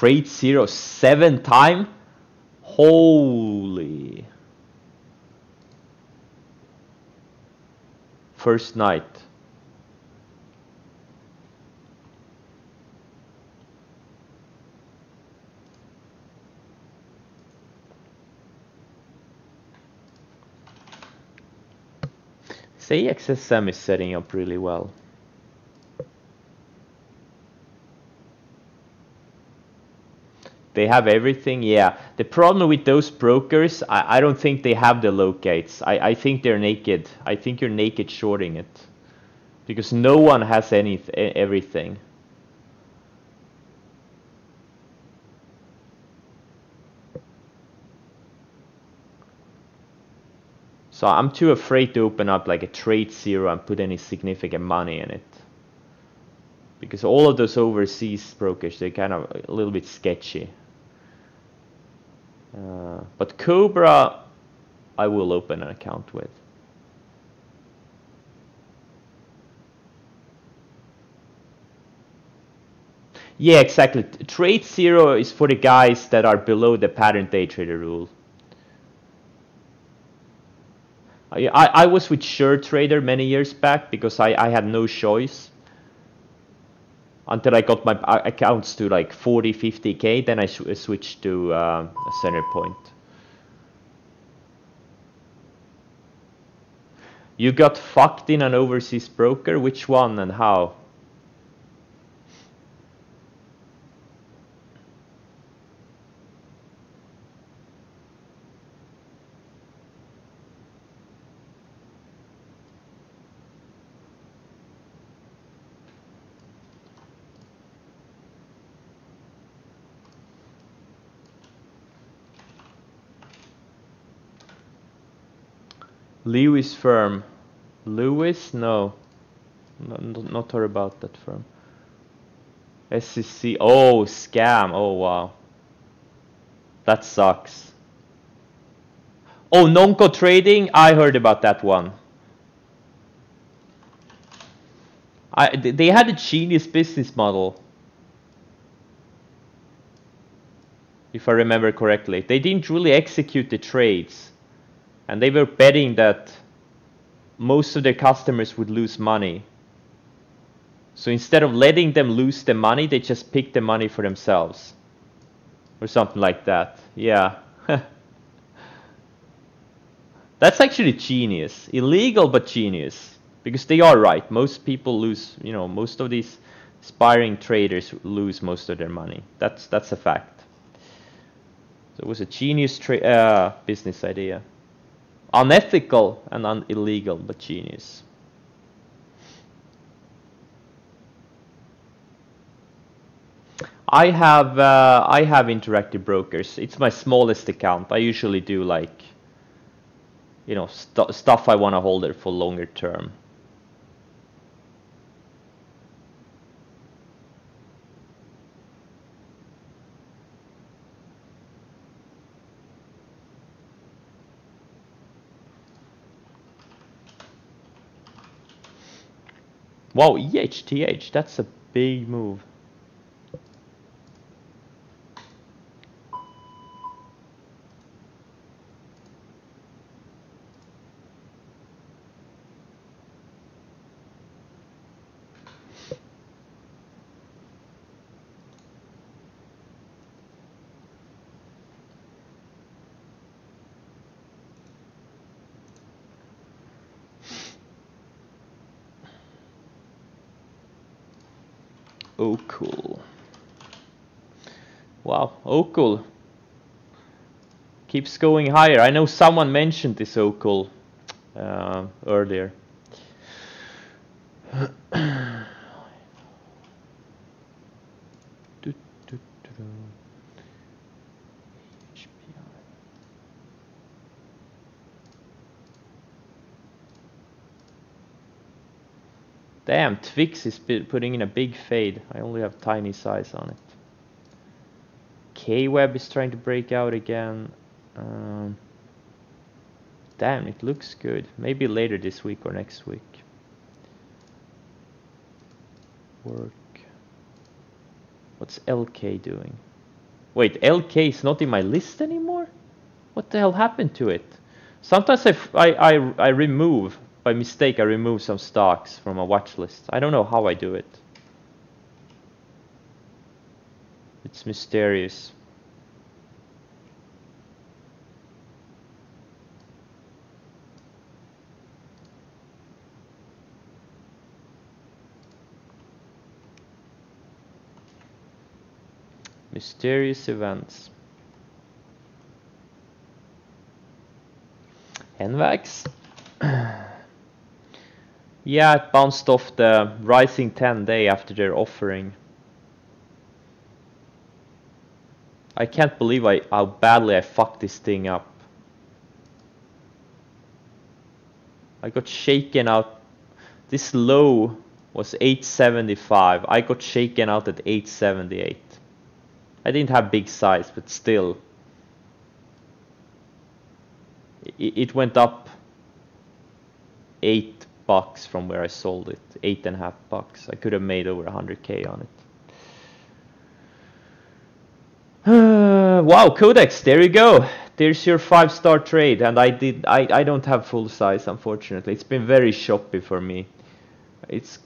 TradeZero seven time? Holy. First night. Say XSM is setting up really well. They have everything, yeah. The problem with those brokers, I, I don't think they have the locates. I, I think they're naked. I think you're naked shorting it. Because no one has any everything. So I'm too afraid to open up like a TradeZero and put any significant money in it. Because all of those overseas brokers, they're kind of a little bit sketchy. Uh, but Cobra, I will open an account with. Yeah, exactly. TradeZero is for the guys that are below the pattern day trader rule. I, I, was with SureTrader many years back because I, I had no choice until I got my accounts to like 40, 50k. Then I sw switched to uh, Centerpoint. You got fucked in an overseas broker? Which one and how? Lewis firm. Lewis? No. no. Not heard about that firm. SEC. Oh, scam. Oh, wow. That sucks. Oh, Nonco Trading? I heard about that one. I, they had a genius business model. If I remember correctly. They didn't really execute the trades and they were betting that most of their customers would lose money. So instead of letting them lose the money, they just picked the money for themselves. Or something like that. Yeah. That's actually genius. Illegal, but genius. Because they are right. Most people lose, you know, most of these aspiring traders lose most of their money. That's, that's a fact. So it was a genius uh, business idea unethical and un illegal, but genius. I have uh, I have interactive brokers. It's my smallest account. I usually do like you know st stuff I want to hold it for longer term. Wow, EHTH, that's a big move. Cool. keeps going higher. I know someone mentioned this Ocul uh, earlier. Damn, TVIX is putting in a big fade. I only have tiny size on it. K-Web is trying to break out again. Um, damn, it looks good. Maybe later this week or next week. Work. What's LK doing? Wait, LK is not in my list anymore? What the hell happened to it? Sometimes I, I, I, I remove by mistake I remove some stocks from a watch list. I don't know how I do it. It's mysterious. Mysterious events. NVAX. Yeah, it bounced off the rising 10 day after their offering. I can't believe I, how badly I fucked this thing up. I got shaken out. This low was 875. I got shaken out at 878. I didn't have big size, but still. It, it went up 8 bucks from where I sold it. Eight and a half bucks. I could have made over 100k on it. Uh, wow, Codex, there you go. There's your five-star trade, and I did. I I don't have full size, unfortunately. It's been very shoppy for me. It's.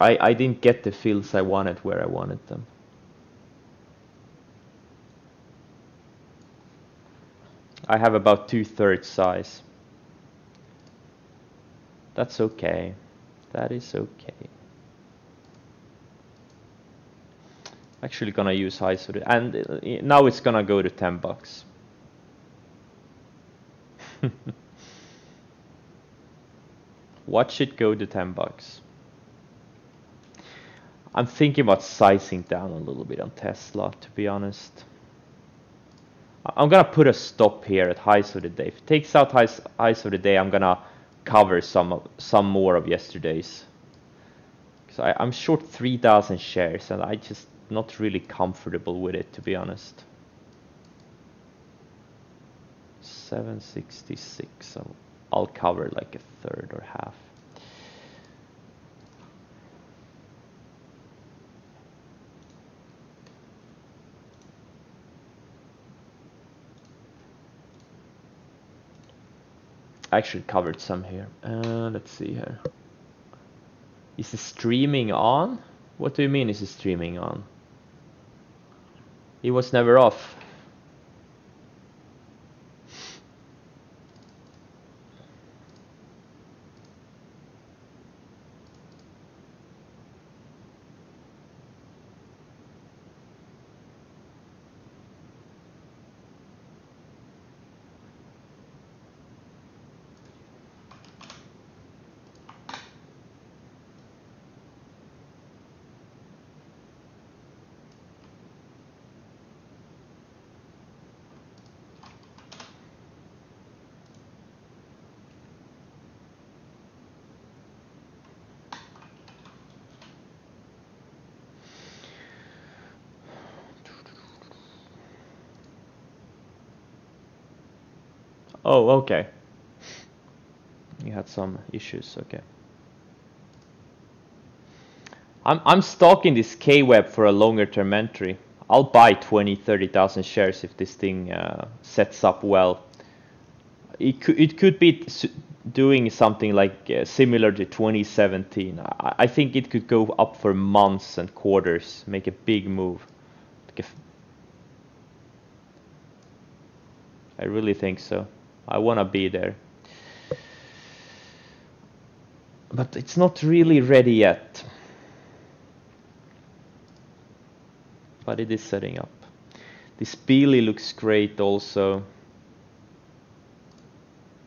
I I didn't get the fills I wanted where I wanted them. I have about two-thirds size. That's okay. That is okay. Actually gonna use high sorted and uh, now it's gonna go to 10 bucks. Watch it go to 10 bucks. I'm thinking about sizing down a little bit on Tesla, to be honest. I'm gonna put a stop here at highs of the day. If it takes out highs, highs of the day, I'm gonna cover some of, some more of yesterday's. So I, I'm short 3,000 shares and I just not really comfortable with it to be honest. 766, so I'll cover like a third or half. Actually covered some here. Uh, let's see here. Is the streaming on? What do you mean is it streaming on? It was never off. Oh, okay. You had some issues, okay. I'm, I'm stalking this K-Web for a longer term entry. I'll buy 20, 30,000 shares if this thing uh, sets up well. It could, it could be doing something like uh, similar to 2017. I, I, think it could go up for months and quarters, make a big move. I really think so. I want to be there. But it's not really ready yet. But it is setting up. This Beely looks great also.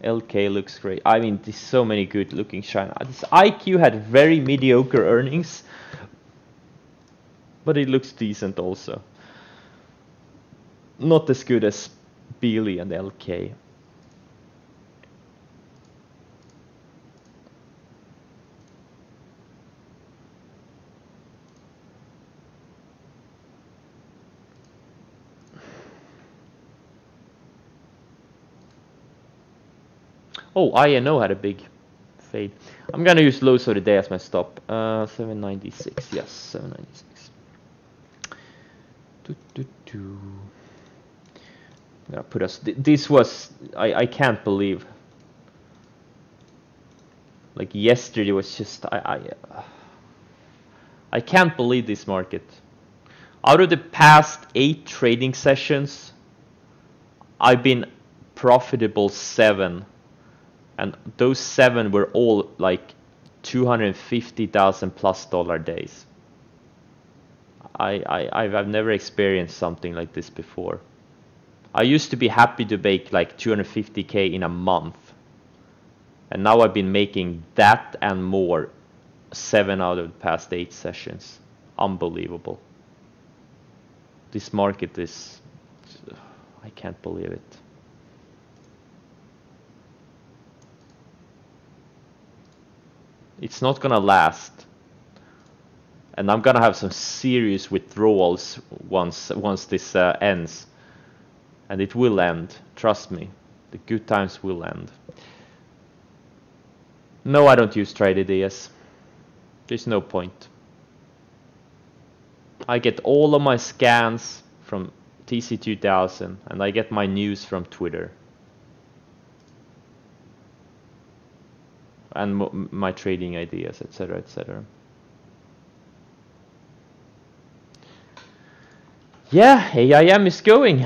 LK looks great. I mean, there's so many good looking China. Uh, this IQ had very mediocre earnings, but it looks decent also. Not as good as Beely and LK. Oh, INO had a big fade. I'm gonna use lows of the day as my stop. Uh, 796, yes, 796. Do, do, do. I'm gonna put us. Th this was I I can't believe. Like yesterday was just I I. Uh, I can't believe this market. Out of the past eight trading sessions, I've been profitable seven and those seven were all like 250,000 plus dollar days. I, I, I've never experienced something like this before. I used to be happy to make like 250k in a month. And now I've been making that and more seven out of the past eight sessions. Unbelievable. This market is, I can't believe it. It's not gonna last. And I'm gonna have some serious withdrawals once once this uh, ends. And it will end trust me. The good times will end. No I don't use trade ideas. There's no point. I get all of my scans from TC2000 and I get my news from Twitter and my trading ideas, etc., etc. Yeah, AIM is going.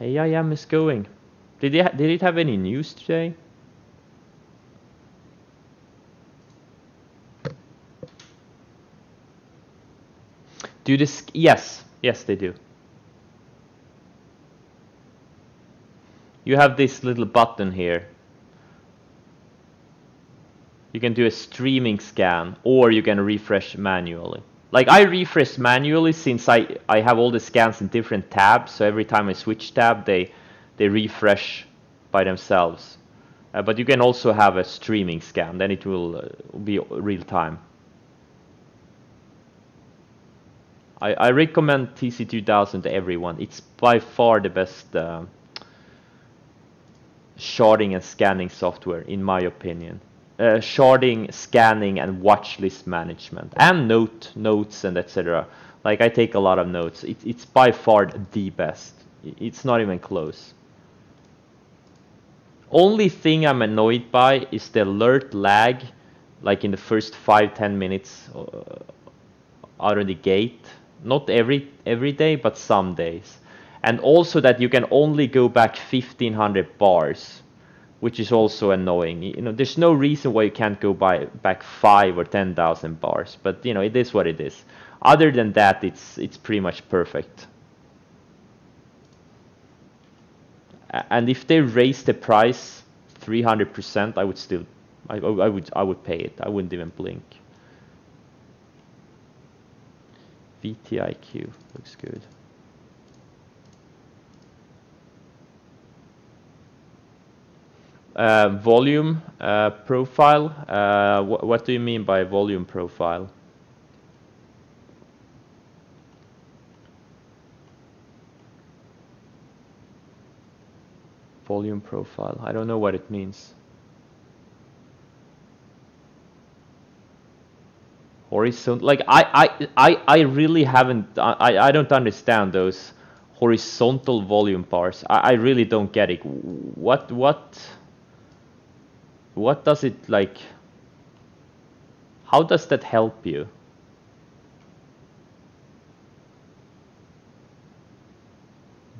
AIM is going. Did it did it have any news today? Do this? Yes, yes, they do. You have this little button here you can do a streaming scan or you can refresh manually. Like I refresh manually since I, I have all the scans in different tabs. So every time I switch tab, they, they refresh by themselves. Uh, but you can also have a streaming scan, then it will uh, be real time. I, I recommend TC2000 to everyone. It's by far the best uh, sharding and scanning software, in my opinion uh, sharding, scanning, and watch list management, and note notes and etc. Like I take a lot of notes. It, it's by far the best. It's not even close. Only thing I'm annoyed by is the alert lag, like in the first five ten minutes uh, out of the gate. Not every every day, but some days, and also that you can only go back 1500 bars which is also annoying. You know, there's no reason why you can't go by back five or ten thousand bars, but you know, it is what it is. Other than that, it's it's pretty much perfect. And if they raise the price 300%, I would still, I, I would, I would pay it. I wouldn't even blink. VTIQ looks good. Uh, volume uh, profile. Uh, wh what do you mean by volume profile? Volume profile. I don't know what it means. Horizontal. Like I, I, I, I really haven't. I, I don't understand those horizontal volume bars. I, I really don't get it. What, what? What does it like how does that help you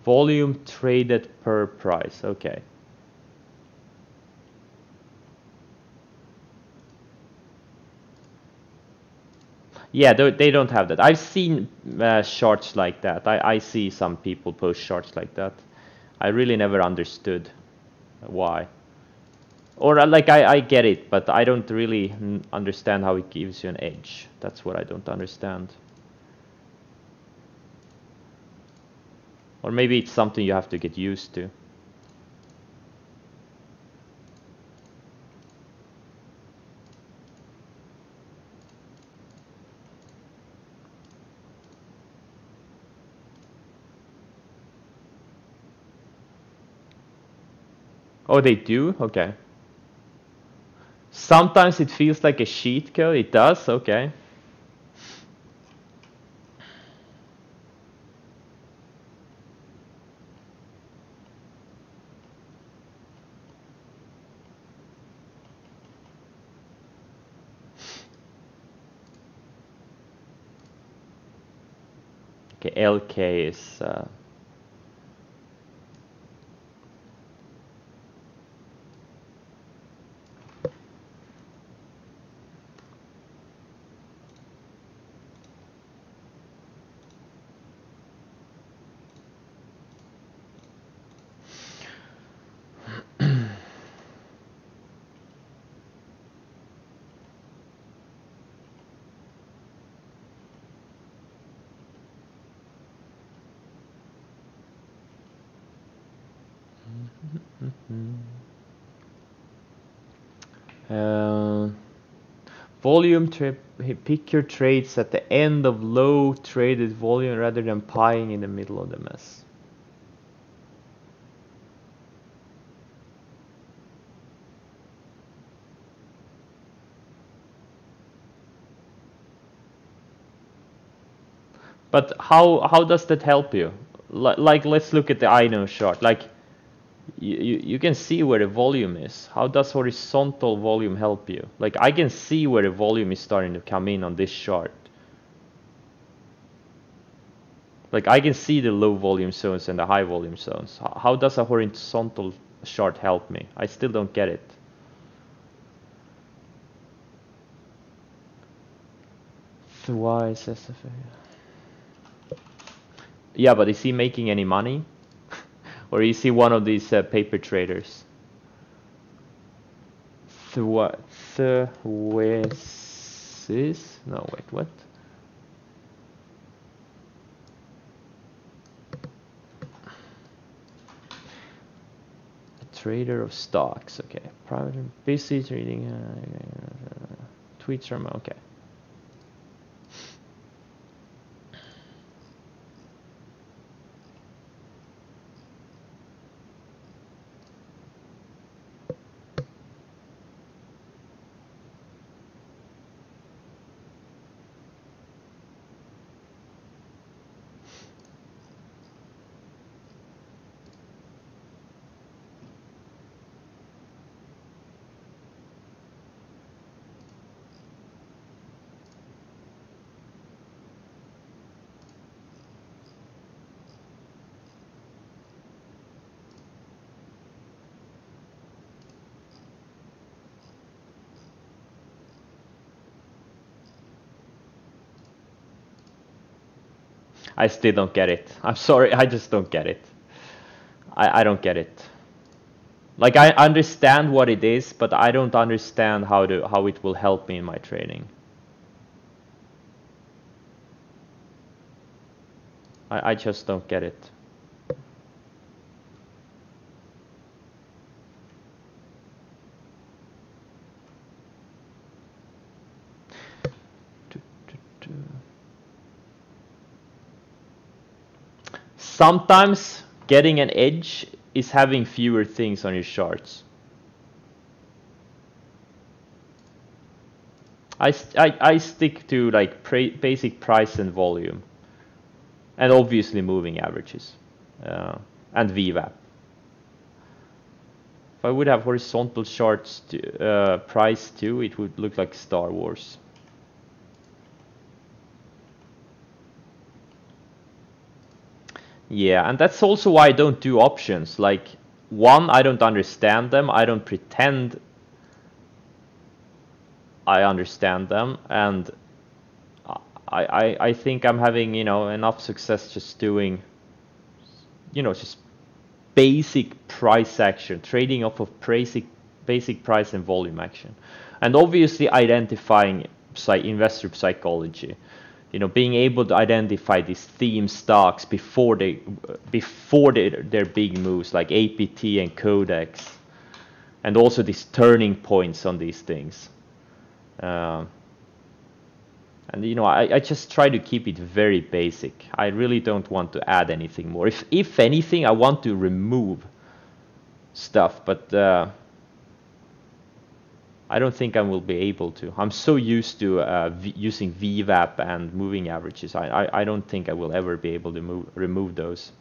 volume traded per price okay Yeah, they, don't have that. I've seen uh, like that. I, I see some people post charts like that. I really never understood why. Or uh, like I, I get it, but I don't really understand how it gives you an edge. That's what I don't understand. Or maybe it's something you have to get used to. Oh, they do? Okay. Sometimes it feels like a cheat code. It does? Okay. Okay, LK is... Uh, Uh, volume trip pick your trades at the end of low traded volume rather than buying in the middle of the mess. But how how does that help you? Like, like let's look at the INO chart. Like you, you can see where the volume is. How does horizontal volume help you? Like I can see where the volume is starting to come in on this chart. Like I can see the low volume zones and the high volume zones. How does a horizontal chart help me? I still don't get it. Why is SFA? Yeah, but is he making any money? Or you see one of these uh, paper traders? Thwa Thwesis? No, wait, what? A trader of stocks, okay. Private, busy trading, uh, tweets from, okay. I still don't get it. I'm sorry, I just don't get it. I, I don't get it. Like I understand what it is, but I don't understand how to how it will help me in my training. I, I just don't get it. Sometimes getting an edge is having fewer things on your charts. I, I, I stick to like basic price and volume and obviously moving averages uh, and VWAP. If I would have horizontal charts to, uh, price too, it would look like Star Wars. Yeah, and that's also why I don't do options. Like, one, I don't understand them. I don't pretend I understand them. And I, I, I think I'm having, you know, enough success just doing, you know, just basic price action, trading off of basic, basic price and volume action. And obviously identifying investor psychology you know being able to identify these theme stocks before they before they, their big moves like APT and Codex and also these turning points on these things. Uh, and you know I, I just try to keep it very basic. I really don't want to add anything more. If if anything I want to remove stuff but uh, I don't think I will be able to. I'm so used to uh, using VWAP and moving averages. I, I, I don't think I will ever be able to move, remove those.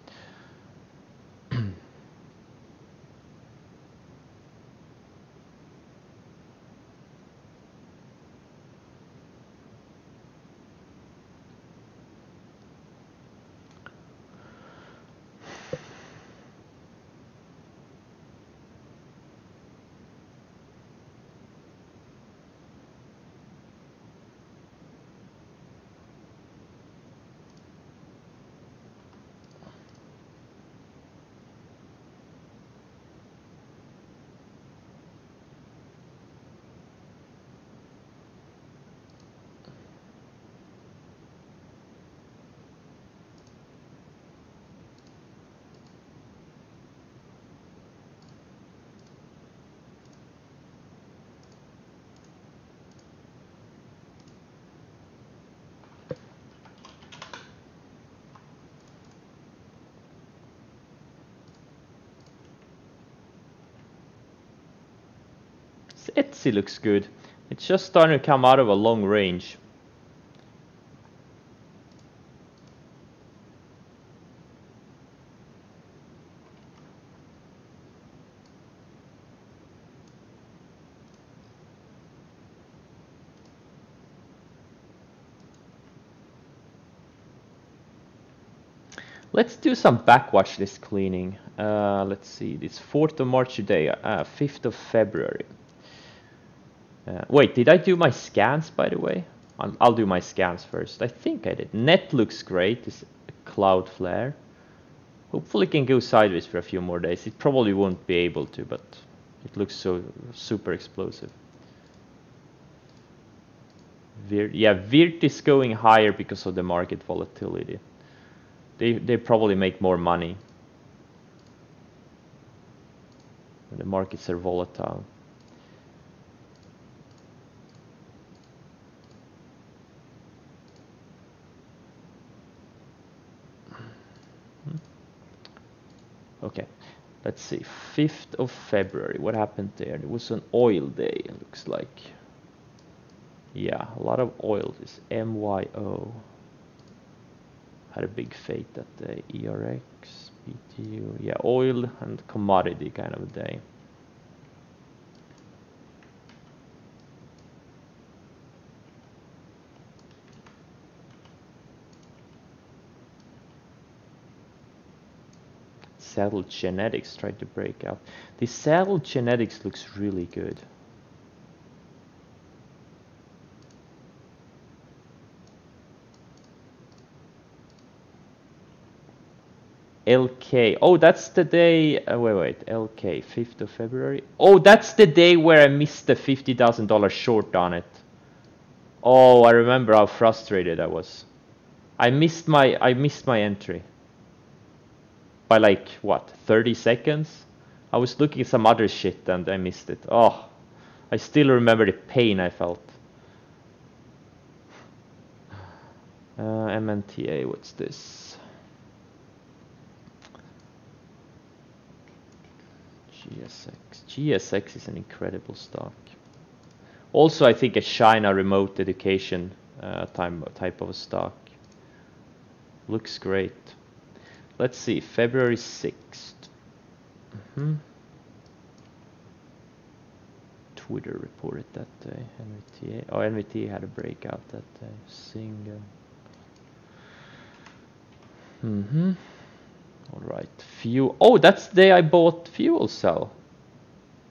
Looks good. It's just starting to come out of a long range. Let's do some backwatch list cleaning. Uh, let's see, it's 4th of March today, uh, 5th of February. Uh, wait, did I do my scans, by the way? I'll, I'll, do my scans first. I think I did. Net looks great. This Cloudflare. Hopefully can go sideways for a few more days. It probably won't be able to, but it looks so super explosive. Yeah, Virt is going higher because of the market volatility. They, they probably make more money. When the markets are volatile. Okay, let's see. 5th of February. What happened there? It was an oil day, it looks like. Yeah, a lot of oil. This MYO had a big fate that day. ERX, BTU. Yeah, oil and commodity kind of a day. Seattle Genetics tried to break out. The Seattle Genetics looks really good. LK. Oh, that's the day. Uh, wait, wait. LK, 5th of February. Oh, that's the day where I missed the $50,000 short on it. Oh, I remember how frustrated I was. I missed my I missed my entry by like what 30 seconds? I was looking at some other shit and I missed it. Oh I still remember the pain I felt. Uh, MNTA what's this? GSX GSX is an incredible stock. Also I think a China remote education uh, type, type of stock. Looks great let's see, February 6th. Mm -hmm. Twitter reported that day. NVTA. Oh, NVTA had a breakout that day. Single. Mm-hmm. All right. Fuel. Oh, that's the day I bought fuel cell.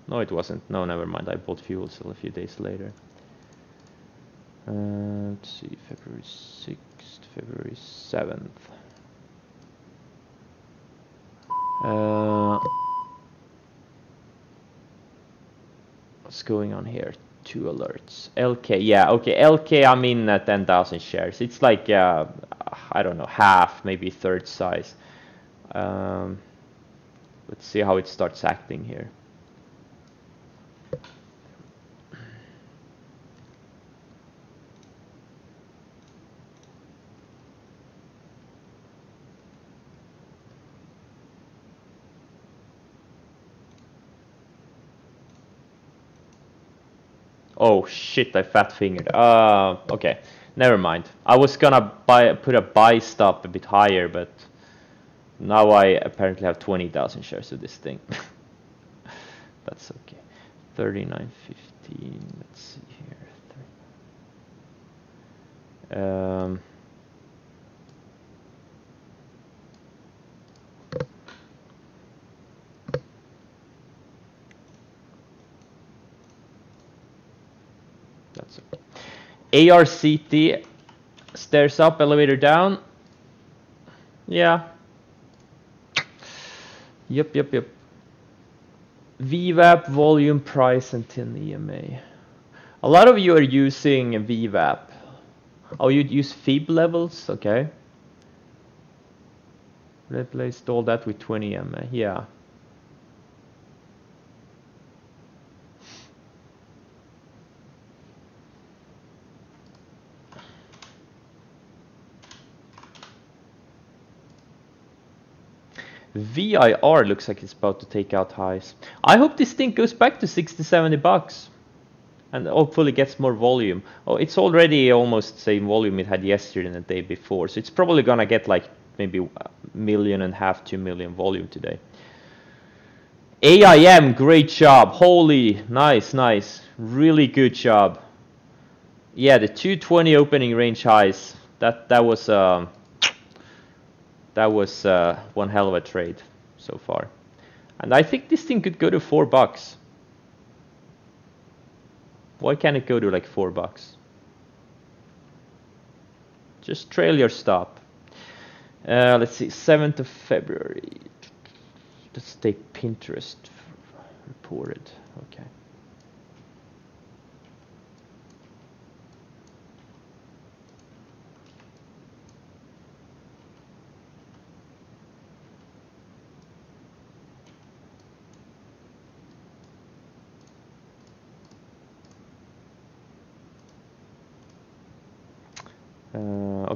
No, it wasn't. No, never mind. I bought fuel cell a few days later. Uh, let's see, February 6th, February 7th. Uh, what's going on here? Two alerts. LK, yeah, okay. LK, I'm in at 10,000 shares. It's like, uh, I don't know, half, maybe third size. Um, let's see how it starts acting here. Oh shit, I fat fingered. Uh, okay, never mind. I was gonna buy put a buy stop a bit higher, but now I apparently have 20,000 shares of this thing. That's okay. 39.15, let's see here. Um, That's okay. ARCT, stairs up, elevator down. Yeah. Yep, yep, yep. VWAP, volume, price, and 10 EMA. A lot of you are using VWAP. Oh, you'd use fib levels? Okay. Replace all that with 20 EMA. Yeah. VIR looks like it's about to take out highs. I hope this thing goes back to 60, 70 bucks and hopefully gets more volume. Oh, it's already almost the same volume it had yesterday and the day before. So it's probably gonna get like maybe a million and a half, two million volume today. AIM, great job. Holy, nice, nice. Really good job. Yeah, the 220 opening range highs. That that was um, that was uh, one hell of a trade so far. And I think this thing could go to four bucks. Why can't it go to like four bucks? Just trail your stop. Uh, let's see, 7th of February. Let's take Pinterest reported. Okay.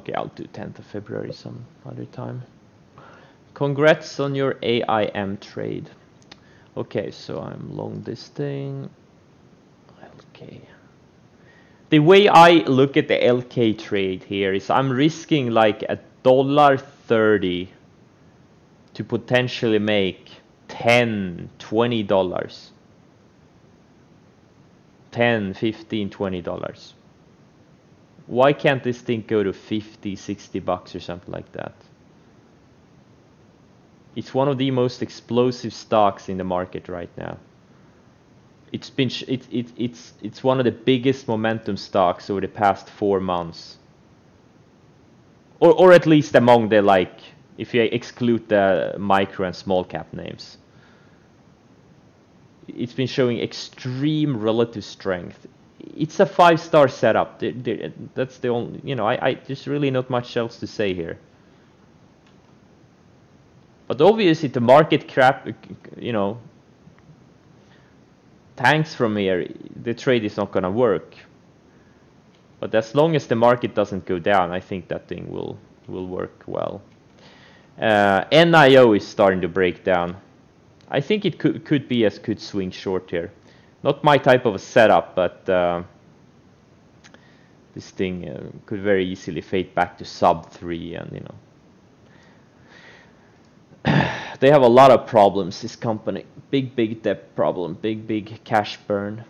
Okay, I'll do 10th of February some other time. Congrats on your AIM trade. Okay, so I'm long this thing. LK. The way I look at the LK trade here is I'm risking like a dollar 30 to potentially make 10, 20 dollars. 10, 15, 20 dollars why can't this thing go to 50 60 bucks or something like that? It's one of the most explosive stocks in the market right now. It's been it, it, it's it's one of the biggest momentum stocks over the past four months. Or or at least among the like if you exclude the micro and small cap names. It's been showing extreme relative strength it's a five star setup. That's the only, you know, I, I there's really not much else to say here. But obviously, the market crap, you know, tanks from here, the trade is not gonna work. But as long as the market doesn't go down, I think that thing will will work well. Uh, NIO is starting to break down. I think it could could be as could swing short here not my type of a setup, but uh, this thing uh, could very easily fade back to sub 3 and you know. They have a lot of problems this company. Big big debt problem big big cash burn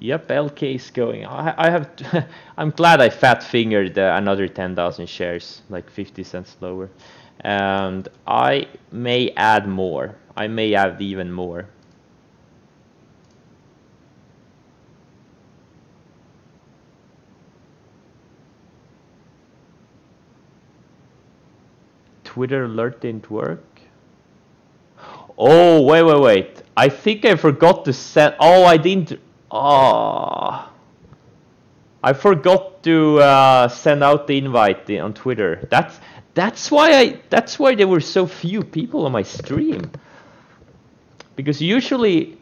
Yep, LK is going. I, I have. I'm glad I fat fingered uh, another 10,000 shares, like 50 cents lower, and I may add more. I may add even more. Twitter alert didn't work. Oh, wait, wait, wait. I think I forgot to set. Oh, I didn't. Oh. I forgot to uh, send out the invite on Twitter. That's that's why I that's why there were so few people on my stream. Because usually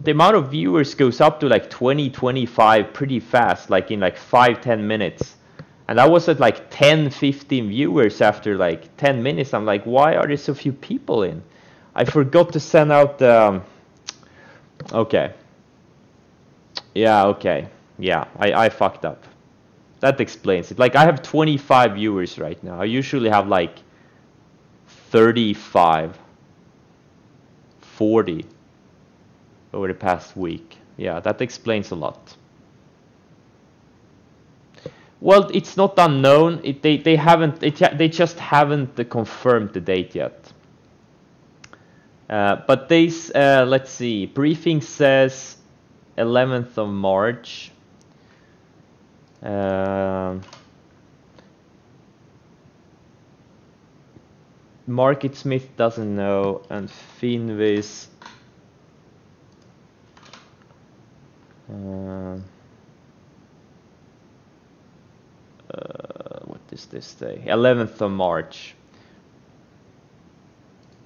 the amount of viewers goes up to like 20, 25 pretty fast, like in like 5, 10 minutes. And I was at like 10, 15 viewers after like 10 minutes. I'm like, why are there so few people in? I forgot to send out the... Um, okay. Yeah, okay. Yeah, I, I fucked up. That explains it. Like, I have 25 viewers right now. I usually have like 35, 40 over the past week. Yeah, that explains a lot. Well, it's not unknown. It, they they haven't. It, they just haven't confirmed the date yet. Uh, but this, uh, let's see. Briefing says 11th of March. Uh, MarketSmith doesn't know, and Finviz. Uh, uh, what is this day? 11th of March.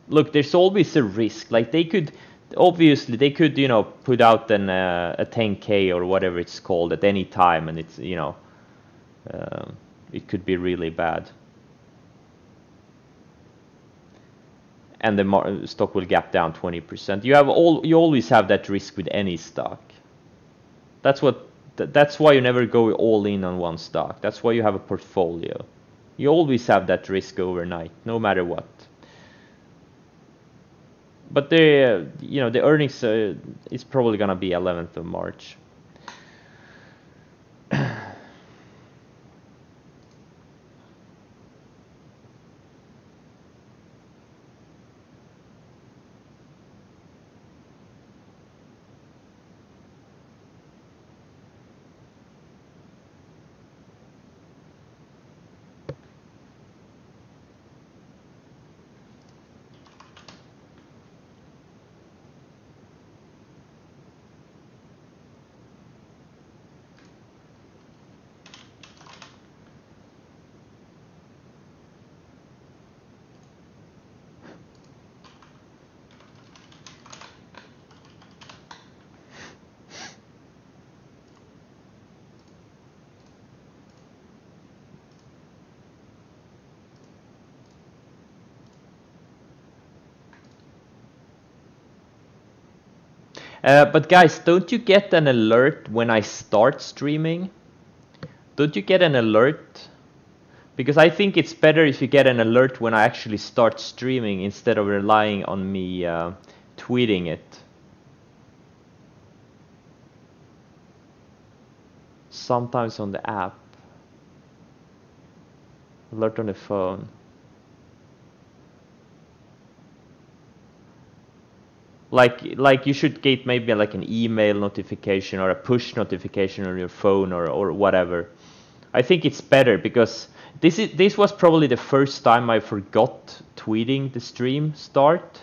Look, there's always a risk. Like they could, obviously, they could, you know, put out an uh, a 10k or whatever it's called at any time, and it's, you know, um, it could be really bad. And the stock will gap down 20%. You have all, you always have that risk with any stock. That's what that's why you never go all in on one stock. That's why you have a portfolio. You always have that risk overnight, no matter what. But the you know the earnings uh, is probably gonna be 11th of March. Uh, but guys, don't you get an alert when I start streaming? Don't you get an alert? Because I think it's better if you get an alert when I actually start streaming instead of relying on me uh, tweeting it. Sometimes on the app. Alert on the phone. Like like you should get maybe like an email notification or a push notification on your phone or or whatever. I think it's better because this is this was probably the first time I forgot tweeting the stream start.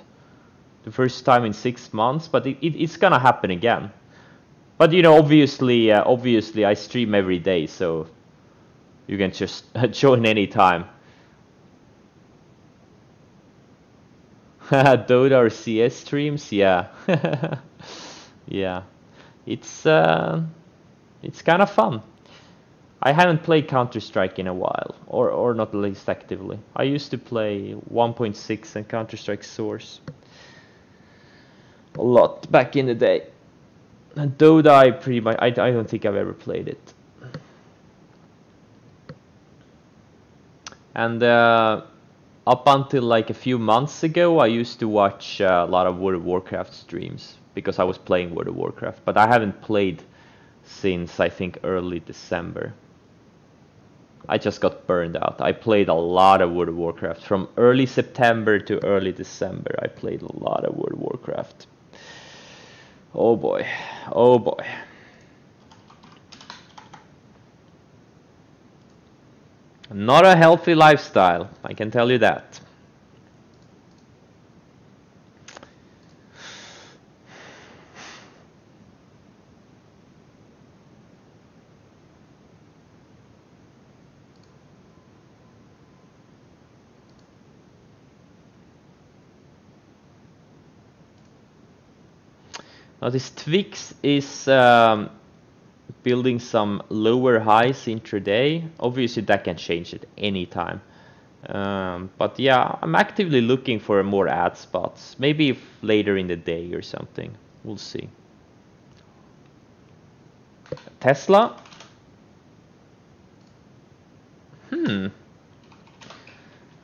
The first time in six months, but it, it it's gonna happen again. But you know, obviously, uh, obviously, I stream every day, so you can just join anytime. Dota or CS streams, yeah, yeah, it's uh, it's kind of fun. I haven't played Counter Strike in a while, or or not least actively. I used to play 1.6 and Counter Strike Source a lot back in the day. And Dota, I pretty much I I don't think I've ever played it. And uh, up until like a few months ago, I used to watch uh, a lot of World of Warcraft streams because I was playing World of Warcraft, but I haven't played since I think early December. I just got burned out. I played a lot of World of Warcraft from early September to early December. I played a lot of World of Warcraft. Oh boy. Oh boy. Not a healthy lifestyle, I can tell you that. Now this TVIX is um, building some lower highs intraday. Obviously that can change at any time. Um, but yeah, I'm actively looking for more add spots. Maybe later in the day or something. We'll see. Tesla. Hmm.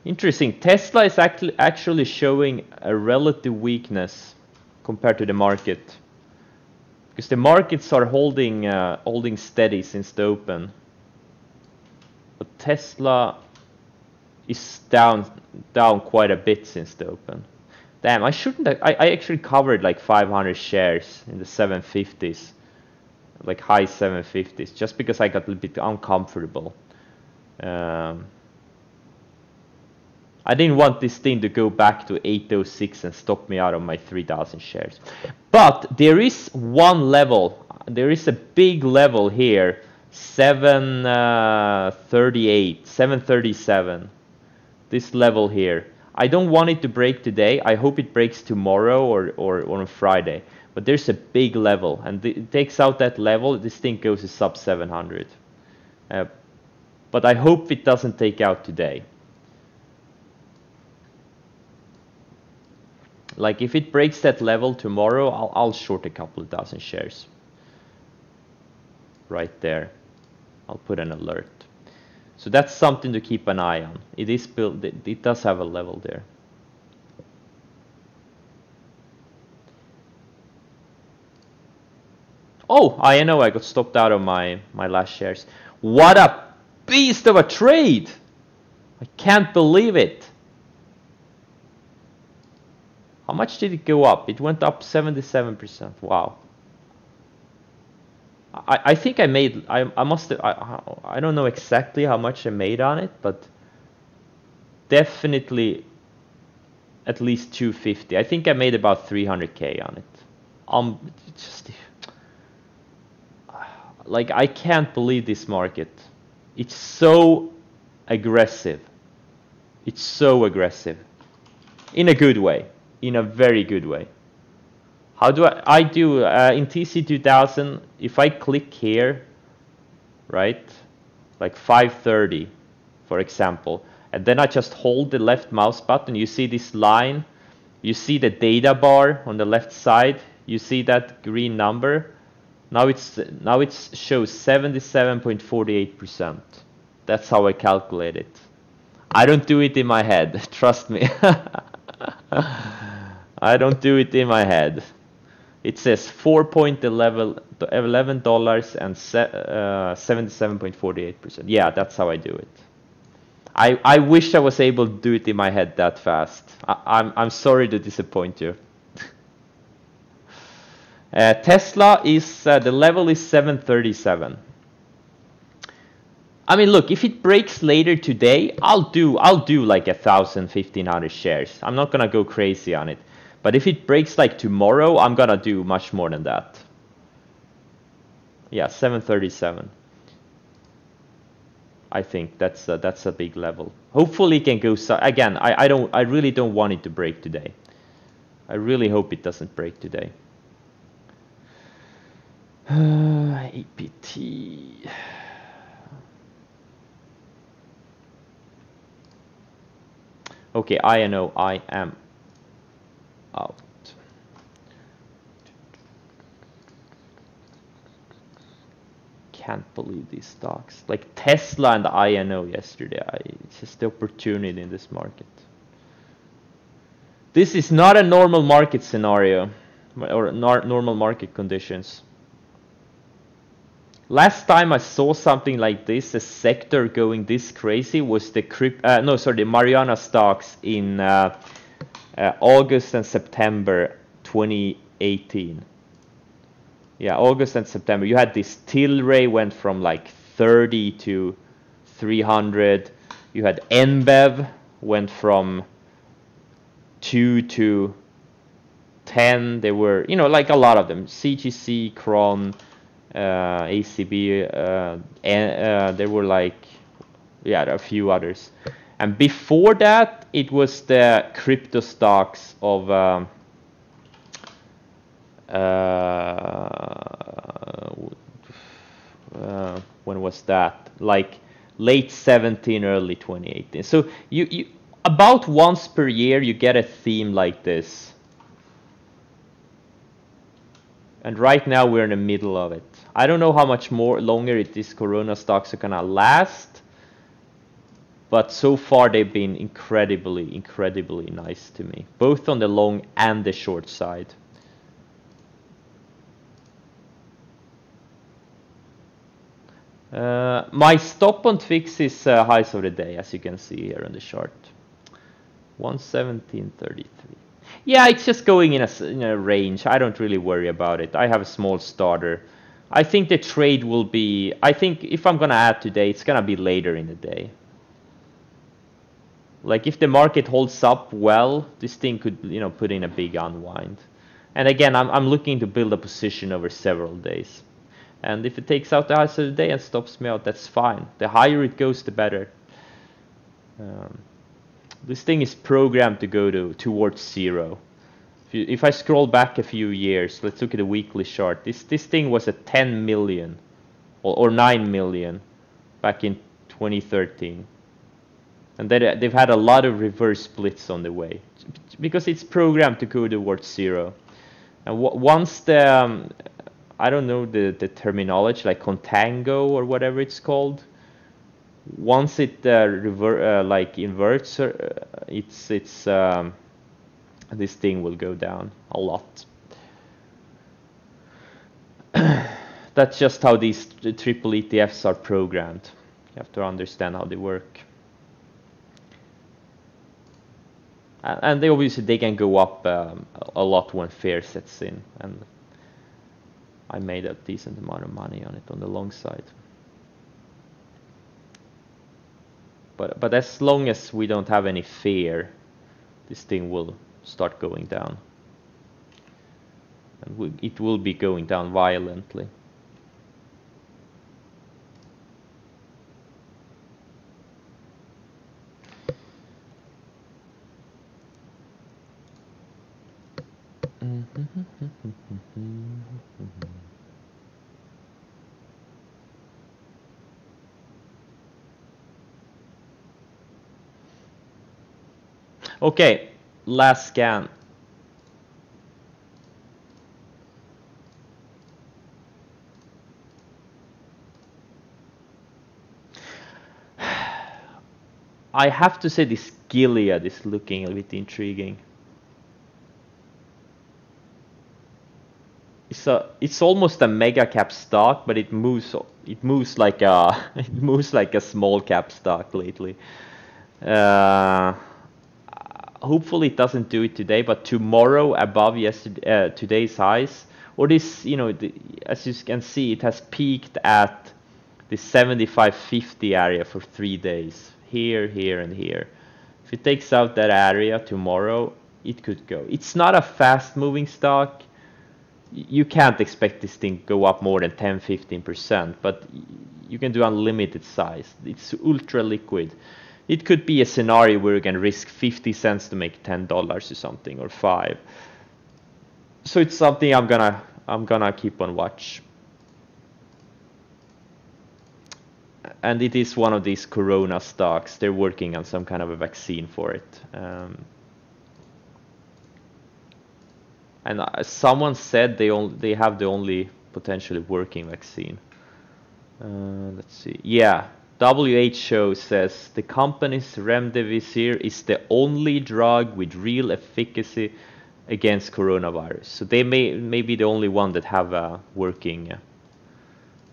Interesting. Tesla is actually actually showing a relative weakness compared to the market because the markets are holding uh, holding steady since the open. But Tesla is down down quite a bit since the open. Damn, I shouldn't. Have, I I actually covered like 500 shares in the 750s, like high 750s, just because I got a little bit uncomfortable. Um, I didn't want this thing to go back to 806 and stop me out of my 3000 shares. But there is one level, there is a big level here, 738, uh, 737. This level here. I don't want it to break today. I hope it breaks tomorrow or, or, or on Friday. But there's a big level and it takes out that level. This thing goes to sub 700. Uh, but I hope it doesn't take out today. Like if it breaks that level tomorrow, I'll, I'll short a couple of dozen shares. Right there. I'll put an alert. So that's something to keep an eye on. It is built, it, it does have a level there. Oh, I know I got stopped out of my, my last shares. What a beast of a trade! I can't believe it. How much did it go up? It went up 77%. Wow. I, I think I made, I, I must have, I, I don't know exactly how much I made on it, but definitely at least 250. I think I made about 300k on it. Um, just like I can't believe this market. It's so aggressive. It's so aggressive in a good way in a very good way. How do I, I do uh, in TC2000, if I click here, right, like 530, for example, and then I just hold the left mouse button, you see this line, you see the data bar on the left side, you see that green number, now it's now it shows 77.48%. That's how I calculate it. I don't do it in my head, trust me. I don't do it in my head. It says 4.11 dollars and 77.48 uh, percent. Yeah, that's how I do it. I I wish I was able to do it in my head that fast. I, am I'm, I'm sorry to disappoint you. uh, Tesla is uh, the level is 737. I mean, look, if it breaks later today, I'll do I'll do like a thousand, fifteen hundred shares. I'm not gonna go crazy on it. But if it breaks like tomorrow, I'm gonna do much more than that. Yeah, 737. I think that's a, that's a big level. Hopefully it can go so again. I, I don't I really don't want it to break today. I really hope it doesn't break today. APT. Okay, I know I am out. Can't believe these stocks. Like Tesla and INO yesterday. I, it's just the opportunity in this market. This is not a normal market scenario or normal market conditions. Last time I saw something like this, a sector going this crazy, was the crypt, uh, no, sorry, the marijuana stocks in uh, uh, August and September 2018. Yeah, August and September. You had this Tilray went from like 30 to 300. You had NBev went from 2 to 10. They were, you know, like a lot of them. CGC, CRON, uh, ACB, uh, and uh, there were like, yeah, a few others. And before that, it was the crypto stocks of, um, uh, when was that? Like late 17, early 2018. So you, you about once per year you get a theme like this. And right now we're in the middle of it. I don't know how much more longer it, these Corona stocks are gonna last, but so far they've been incredibly, incredibly nice to me, both on the long and the short side. Uh, my stop on TVIX is uh, highs of the day, as you can see here on the chart. 117.33. Yeah, it's just going in a, in a range. I don't really worry about it. I have a small starter. I think the trade will be, I think if I'm going to add today, it's going to be later in the day. Like if the market holds up well, this thing could, you know, put in a big unwind. And again, I'm, I'm looking to build a position over several days. And if it takes out the highs of the day and stops me out, that's fine. The higher it goes, the better. Um, this thing is programmed to go to towards zero. If, you, if I scroll back a few years, let's look at the weekly chart. This this thing was at 10 million or, or 9 million back in 2013. And they, they've had a lot of reverse splits on the way because it's programmed to go towards zero. And once the, um, I don't know the, the terminology, like contango or whatever it's called, once it uh, rever uh, like inverts, uh, it's it's um, this thing will go down a lot. That's just how these triple ETFs are programmed. You have to understand how they work. And they obviously they can go up um, a lot when fear sets in, and I made a decent amount of money on it on the long side. But, but as long as we don't have any fear, this thing will start going down. And we, it will be going down violently. Okay, last scan. I have to say this Gilead is looking a bit intriguing. It's a, it's almost a mega cap stock, but it moves it moves like a it moves like a small cap stock lately. Uh, hopefully it doesn't do it today, but tomorrow above yesterday, uh, today's highs, or this, you know, the, as you can see, it has peaked at the 75.50 area for three days, here, here, and here. If it takes out that area tomorrow, it could go. It's not a fast-moving stock. You can't expect this thing to go up more than 10-15%, but you can do unlimited size. It's ultra liquid it could be a scenario where you can risk 50 cents to make $10 or something or 5 so it's something I'm gonna I'm gonna keep on watch. And it is one of these corona stocks. They're working on some kind of a vaccine for it. Um, and uh, someone said they only they have the only potentially working vaccine. Uh, let's see. Yeah WHO says the company's remdesivir is the only drug with real efficacy against coronavirus. So they may, may be the only one that have a working uh,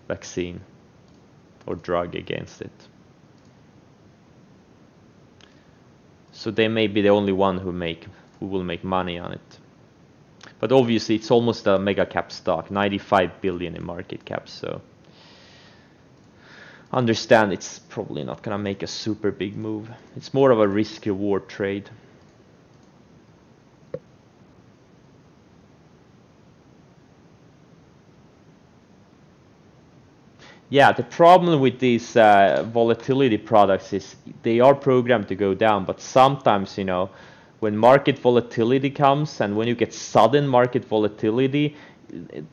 vaccine or drug against it. So they may be the only one who make who will make money on it. But obviously it's almost a mega cap stock, 95 billion in market cap, so understand it's probably not gonna make a super big move. It's more of a risk reward trade. Yeah, the problem with these uh, volatility products is they are programmed to go down, but sometimes, you know, when market volatility comes and when you get sudden market volatility,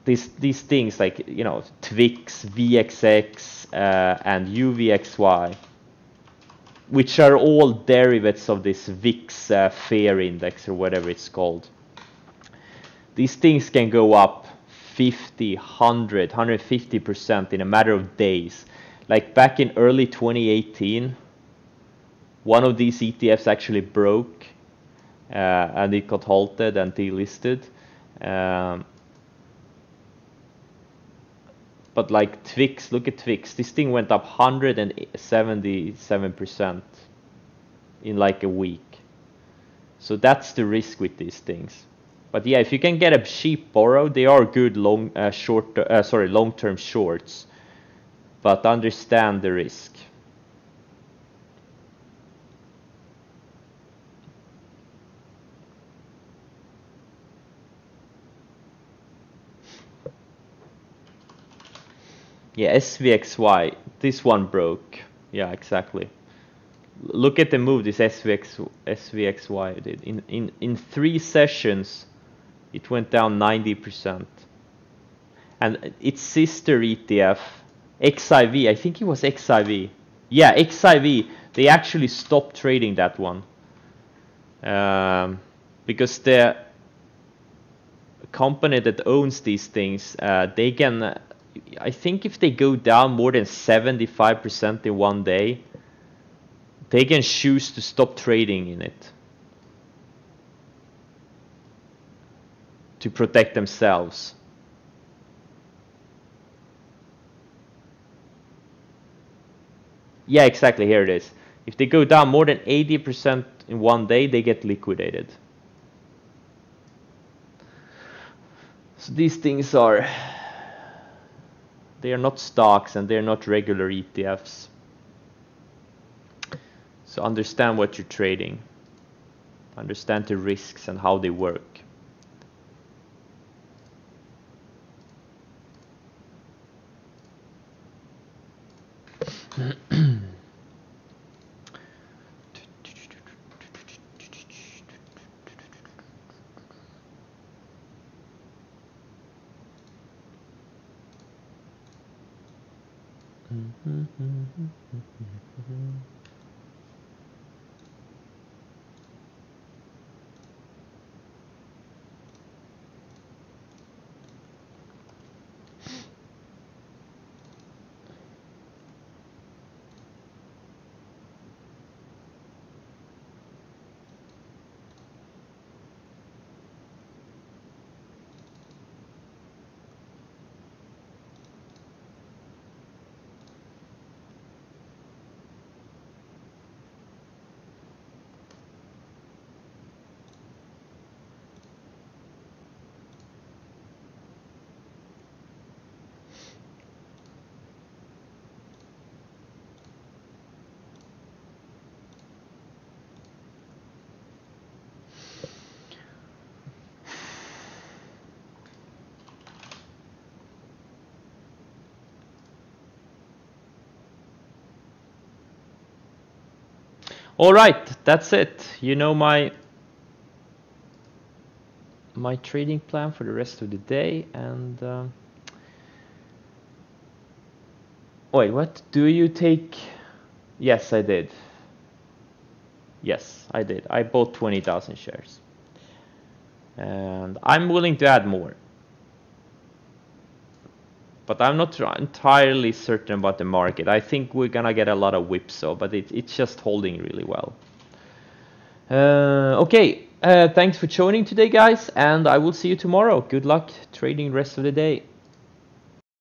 these these things like you know TVIX, VXX, and UVXY, which are all derivatives of this VIX uh, fear index or whatever it's called. These things can go up 50, 100, 150% in a matter of days. Like back in early 2018, one of these ETFs actually broke uh, and it got halted and delisted. Um, but like TVIX, look at TVIX. This thing went up 177% in like a week. So that's the risk with these things. But yeah, if you can get a cheap borrow, they are good long uh, short uh, sorry long-term shorts. But understand the risk. Yeah, SVXY. This one broke. Yeah, exactly. Look at the move this SVX SVXY did. In in in three sessions, it went down 90%. And its sister ETF, XIV, I think it was XIV. Yeah, XIV, they actually stopped trading that one. Um, because the company that owns these things, uh, they can, I think if they go down more than 75% in one day, they can choose to stop trading in it. to protect themselves. Yeah, exactly, here it is. If they go down more than 80% in one day, they get liquidated. So these things are, they are not stocks and they're not regular ETFs. So understand what you're trading. Understand the risks and how they work. 嗯嗯嗯嗯嗯 All right, that's it. You know my my trading plan for the rest of the day and uh, wait, what do you take? Yes, I did. Yes, I did. I bought 20,000 shares. And I'm willing to add more. But I'm not entirely certain about the market. I think we're gonna get a lot of whipsaw, but it, it's just holding really well. Uh, okay, uh, thanks for joining today, guys, and I will see you tomorrow. Good luck trading the rest of the day.